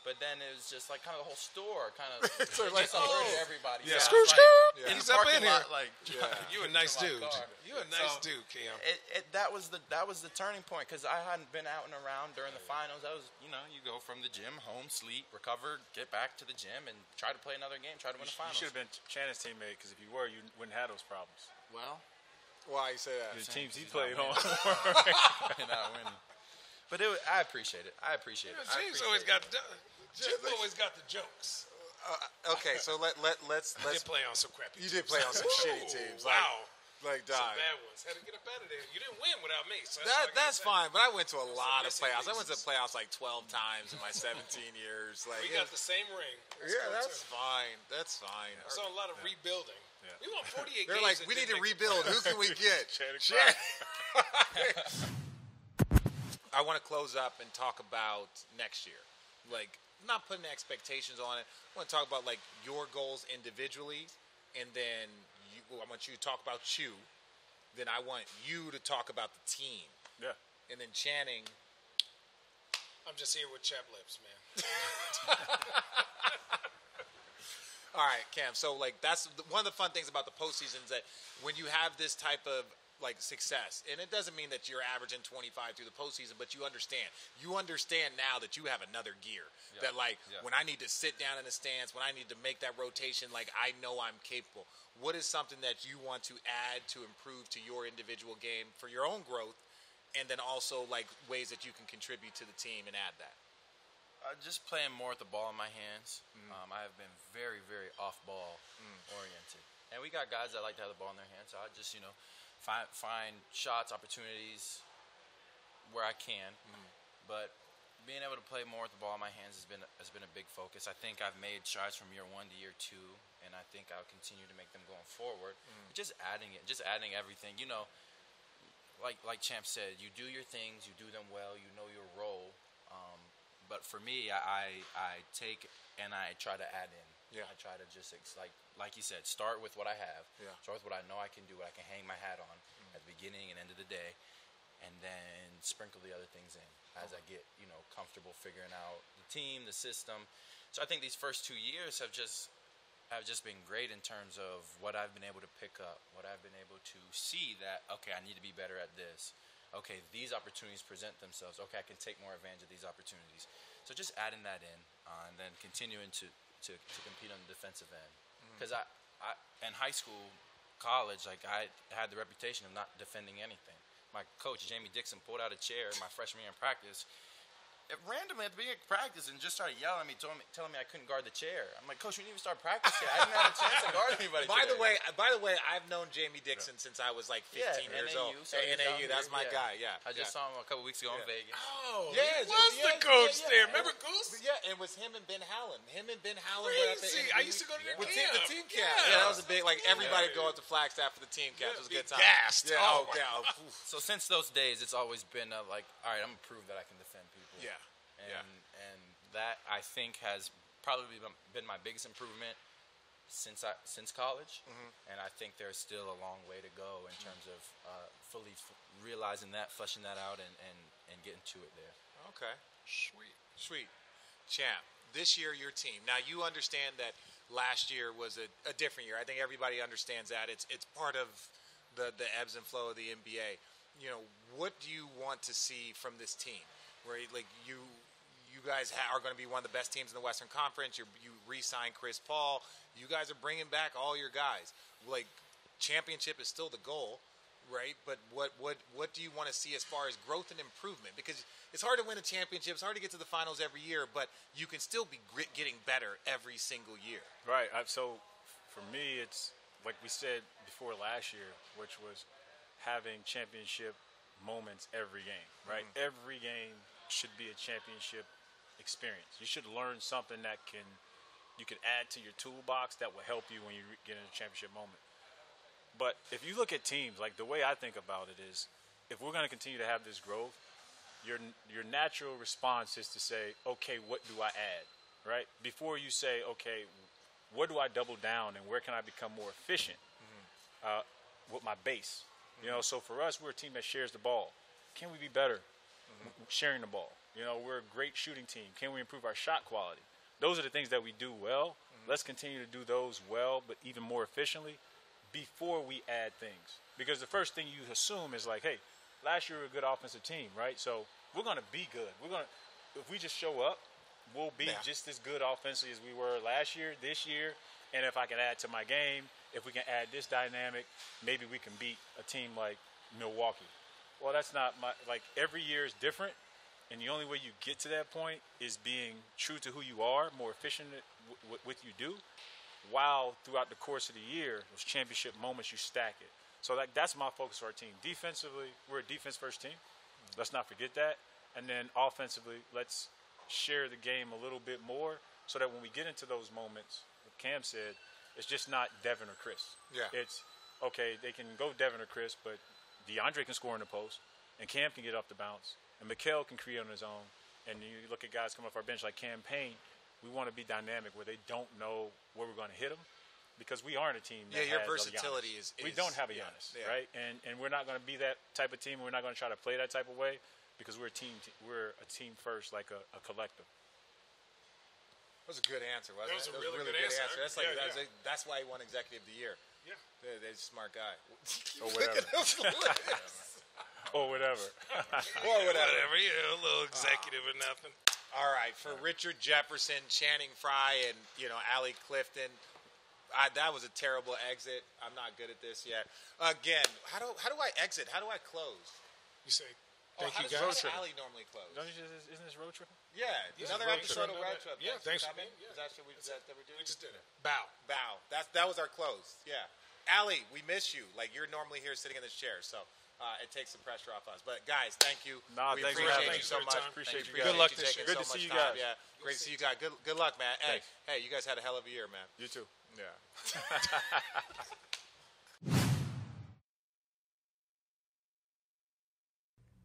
[SPEAKER 5] But then it was just like kind of the whole store kind of
[SPEAKER 1] So
[SPEAKER 5] it
[SPEAKER 1] like,
[SPEAKER 5] just oh, alerted
[SPEAKER 1] oh.
[SPEAKER 5] everybody.
[SPEAKER 1] Yeah.
[SPEAKER 5] So
[SPEAKER 1] Screw,
[SPEAKER 5] it's
[SPEAKER 2] screw.
[SPEAKER 5] in
[SPEAKER 2] He's up in
[SPEAKER 5] lot,
[SPEAKER 2] here.
[SPEAKER 5] Like
[SPEAKER 2] You a nice dude.
[SPEAKER 5] car.
[SPEAKER 2] You a nice
[SPEAKER 5] So,
[SPEAKER 2] dude, Cam.
[SPEAKER 5] It, it, that was the that was the turning point because I hadn't been out and around during the finals. I was, you know, you go from the gym, home, sleep, recover, get back to the gym, and try to play another game, try to win
[SPEAKER 4] You,
[SPEAKER 5] the finals.
[SPEAKER 4] should have been Shannon's teammate because if you were, you wouldn't have those problems.
[SPEAKER 5] well,
[SPEAKER 1] Why you say that?
[SPEAKER 4] The teams he played on.
[SPEAKER 5] winning. you're not winning. But it, was- I appreciate it. I appreciate
[SPEAKER 2] You know,
[SPEAKER 5] it. I
[SPEAKER 2] James always
[SPEAKER 5] it.
[SPEAKER 2] got the, Jim always got the jokes.
[SPEAKER 1] Uh, okay, so let let let's
[SPEAKER 2] I
[SPEAKER 1] let's
[SPEAKER 2] did play on some crappy.
[SPEAKER 1] You did play on some shitty teams, like-
[SPEAKER 2] Wow.
[SPEAKER 1] like
[SPEAKER 2] Some bad ones. Had to get up out of there. You didn't win without me. So that's
[SPEAKER 1] That that's fine, but I went to a lot of
[SPEAKER 2] missing
[SPEAKER 1] playoffs. I went to
[SPEAKER 2] pieces.
[SPEAKER 1] playoffs like twelve times in my seventeen years. Like,
[SPEAKER 2] We
[SPEAKER 1] yeah,
[SPEAKER 2] got the same ring. Let's
[SPEAKER 1] yeah, that's
[SPEAKER 2] too.
[SPEAKER 1] fine. That's fine.
[SPEAKER 2] I saw a lot of rebuilding.
[SPEAKER 4] Yeah.
[SPEAKER 2] We won 48
[SPEAKER 1] They're
[SPEAKER 2] games.
[SPEAKER 1] like, we need to
[SPEAKER 2] didn't make the
[SPEAKER 1] rebuild. Who can we get?
[SPEAKER 4] Channing
[SPEAKER 1] Shan- I want to close up and talk about next year. Like, not putting expectations on it. I want to talk about like your goals individually, and then you, well, I want you to talk about you. Then I want you to talk about the team,
[SPEAKER 4] yeah.
[SPEAKER 1] and then Channing.
[SPEAKER 2] I'm just here with chap lips, man.
[SPEAKER 1] All right, Cam. So like that's one of the fun things about the postseason is that when you have this type of like success, and it doesn't mean that you're averaging 25 through the postseason, but you understand. You understand now that you have another gear. That like
[SPEAKER 5] Yeah.
[SPEAKER 1] when I need to sit down in the stands, when I need to make that rotation, like I know I'm capable. What is something that you want to add to improve to your individual game for your own growth, and then also like ways that you can contribute to the team and add that?
[SPEAKER 5] Uh, just playing more with the ball in my hands. Um, I have been very, very off ball oriented, and we got guys that like to have the ball in their hands. So I just, you know, find find shots, opportunities where I can. But being able to play more with the ball in my hands has been has been a big focus. I think I've made strides from year one to year two, and I think I'll continue to make them going forward. Just adding it, just adding everything. You know, like like Champ said, you do your things, you do them well, you know your role. Um, but for me, I, I I take and I try to add in.
[SPEAKER 1] Yeah.
[SPEAKER 5] I try to just ex- like like you said, start with what I have.
[SPEAKER 1] Yeah.
[SPEAKER 5] Start with what I know I can do, what I can hang my hat on at the beginning and end of the day, and then sprinkle the other things in as I get you know comfortable figuring out the team, the system. So I think these first two years have just have just been great in terms of what I've been able to pick up, what I've been able to see that okay, I need to be better at this. Okay, these opportunities present themselves. Okay, I can take more advantage of these opportunities. So just adding that in, uh, and then continuing to, to, to compete on the defensive end. Because I, I in high school, college, like I had the reputation of not defending anything. My coach Jamie Dixon pulled out a chair my freshman year in practice randomly at the beginning of practice and just started yelling at me, telling me, telling me I couldn't guard the chair. I'm like, Coach, we didn't even start practice yet. I didn't have a chance to guard anybody.
[SPEAKER 1] By
[SPEAKER 5] today."
[SPEAKER 1] the way, by the way, I've known Jamie Dixon since I was like 15
[SPEAKER 5] yeah,
[SPEAKER 1] years
[SPEAKER 5] NAU,
[SPEAKER 1] old.
[SPEAKER 5] so
[SPEAKER 1] Hey,
[SPEAKER 5] he's out
[SPEAKER 1] NAU, that's my
[SPEAKER 5] yeah.
[SPEAKER 1] guy. Yeah,
[SPEAKER 5] I just
[SPEAKER 1] yeah.
[SPEAKER 5] saw him a couple weeks ago in Vegas.
[SPEAKER 2] Oh,
[SPEAKER 1] Yeah,
[SPEAKER 2] he was
[SPEAKER 1] yeah,
[SPEAKER 2] the
[SPEAKER 1] yeah,
[SPEAKER 2] coach
[SPEAKER 1] yeah.
[SPEAKER 2] there. Remember Goose?
[SPEAKER 1] Yeah, it was him and Ben Howland. Him and Ben Howland were at the
[SPEAKER 2] Crazy. I used to go to their
[SPEAKER 1] with
[SPEAKER 2] camp.
[SPEAKER 1] the team camp.
[SPEAKER 2] Yeah.
[SPEAKER 1] Yeah. that was a big like everybody go out to Flagstaff for the team camp. It was a good time.
[SPEAKER 2] gassed.
[SPEAKER 1] Yeah,
[SPEAKER 2] Oh,
[SPEAKER 1] oh, yeah.
[SPEAKER 5] So since those days, it's always been uh, like, all right, I'm gonna prove that I can defend people.
[SPEAKER 1] Yeah,
[SPEAKER 5] and that I think has probably been- my biggest improvement since I since college,
[SPEAKER 1] Mm-hmm.
[SPEAKER 5] and I think there's still a long way to go in terms of uh, fully f- realizing that, fleshing that out, and, and, and getting to it there.
[SPEAKER 1] Okay.
[SPEAKER 2] Sweet.
[SPEAKER 1] Sweet. Champ, this year your team. Now you understand that last year was a, a different year. I think everybody understands that. It's it's part of the, the ebbs and flow of the NBA. You know, what do you want to see from this team? Where like you guys ha- are going to be one of the best teams in the Western Conference. You're, you re-signed Chris Paul. You guys are bringing back all your guys. Like championship is still the goal, right? But what what what do you want to see as far as growth and improvement? Because it's hard to win a championship. It's hard to get to the finals every year, but you can still be grit- getting better every single year.
[SPEAKER 4] Right. I, so for me, it's like we said before last year, which was having championship moments every game. Right. Mm-hmm. Every game should be a championship experience. You should learn something that can you can add to your toolbox that will help you when you get in a championship moment. But if you look at teams, like the way I think about it is, if we're going to continue to have this growth, your your natural response is to say, okay, what do I add, right? Before you say, okay, where do I double down and where can I become more efficient mm-hmm. uh, with my base? You know, mm-hmm. so for us, we're a team that shares the ball. Can we be better mm-hmm. sharing the ball? You know, we're a great shooting team. Can we improve our shot quality? Those are the things that we do well. Mm-hmm. Let's continue to do those well, but even more efficiently before we add things. Because the first thing you assume is like, hey, last year we were a good offensive team, right? So we're going to be good. We're going to, if we just show up, we'll be
[SPEAKER 1] Yeah.
[SPEAKER 4] just as good offensively as we were last year, this year. And if I can add to my game, if we can add this dynamic, maybe we can beat a team like Milwaukee. Well, that's not my, like every year is different. And the only way you get to that point is being true to who you are, more efficient with what you do, while throughout the course of the year, those championship moments, you stack it. So like that's my focus for our team. Defensively, we're a defense first team. Let's not forget that. And then offensively, let's share the game a little bit more so that when we get into those moments, what Cam said, it's just not Devin or Chris.
[SPEAKER 1] Yeah.
[SPEAKER 4] It's okay, they can go Devin or Chris, but DeAndre can score in the post, and Cam can get off the bounce, and Mikal can create on his own. And you look at guys coming off our bench like Cam Payne. We want to be dynamic where they don't know where we're going to hit them because we aren't a team. That
[SPEAKER 1] Yeah, your
[SPEAKER 4] has
[SPEAKER 1] versatility
[SPEAKER 4] Giannis.
[SPEAKER 1] is-
[SPEAKER 4] We don't have a
[SPEAKER 1] yeah,
[SPEAKER 4] Giannis,
[SPEAKER 1] yeah.
[SPEAKER 4] right? And and we're not going to be that type of team. We're not going to try to play that type of way because we're a team. We're a team first, like a, a collective.
[SPEAKER 1] That was a good answer, wasn't
[SPEAKER 2] That was
[SPEAKER 1] it?
[SPEAKER 2] a really good answer.
[SPEAKER 1] That's like
[SPEAKER 2] Yeah,
[SPEAKER 1] that's,
[SPEAKER 2] yeah.
[SPEAKER 1] a- that's why he won Executive of the Year.
[SPEAKER 2] Yeah.
[SPEAKER 1] They're, they're a smart guy.
[SPEAKER 4] Or whatever. or whatever.
[SPEAKER 1] or whatever.
[SPEAKER 2] Whatever, yeah, a little executive or nothing.
[SPEAKER 1] All right, for Richard Jefferson, Channing Frye, and you know Allie Clifton. I, that was a terrible exit. I'm not good at this yet. Again, how do how do I exit? How do I close?
[SPEAKER 2] You say,
[SPEAKER 1] Oh,
[SPEAKER 2] thank
[SPEAKER 1] how
[SPEAKER 2] you
[SPEAKER 1] does, how does Allie normally close?
[SPEAKER 4] Don't you just, isn't this road trip?
[SPEAKER 1] Yeah,
[SPEAKER 2] Yeah,
[SPEAKER 1] another
[SPEAKER 2] road
[SPEAKER 1] episode
[SPEAKER 2] trip.
[SPEAKER 1] of Road Trip.
[SPEAKER 2] Yeah, thanks for
[SPEAKER 1] coming.
[SPEAKER 2] being- yeah.
[SPEAKER 1] Is that, should we, is that, that we're doing?
[SPEAKER 2] We just did it. Bow.
[SPEAKER 1] Bow. That's that was our close. Yeah, Allie, we miss you. Like you're normally here sitting in this chair, so uh, it takes some pressure off us. But guys, thank you.
[SPEAKER 4] Nah,
[SPEAKER 1] we
[SPEAKER 4] thanks for
[SPEAKER 1] appreciate
[SPEAKER 4] having
[SPEAKER 1] you
[SPEAKER 2] me.
[SPEAKER 1] so
[SPEAKER 2] Thanks for
[SPEAKER 1] much.
[SPEAKER 4] Appreciate you guys.
[SPEAKER 2] Good luck this
[SPEAKER 1] taking
[SPEAKER 2] year.
[SPEAKER 1] so
[SPEAKER 4] Good to see you
[SPEAKER 1] time.
[SPEAKER 4] guys.
[SPEAKER 1] Yeah, great to see you guys. Good good luck, man. Hey, hey, you guys had a hell of a year, man.
[SPEAKER 4] You too.
[SPEAKER 1] Yeah.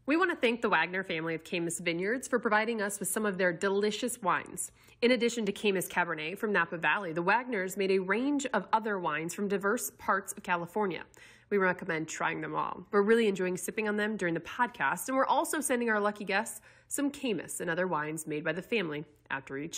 [SPEAKER 3] We want to thank the Wagner family of Caymus Vineyards for providing us with some of their delicious wines. In addition to Caymus Cabernet from Napa Valley, the Wagners made a range of other wines from diverse parts of California. We recommend trying them all. We're really enjoying sipping on them during the podcast, and we're also sending our lucky guests some Caymus and other wines made by the family after each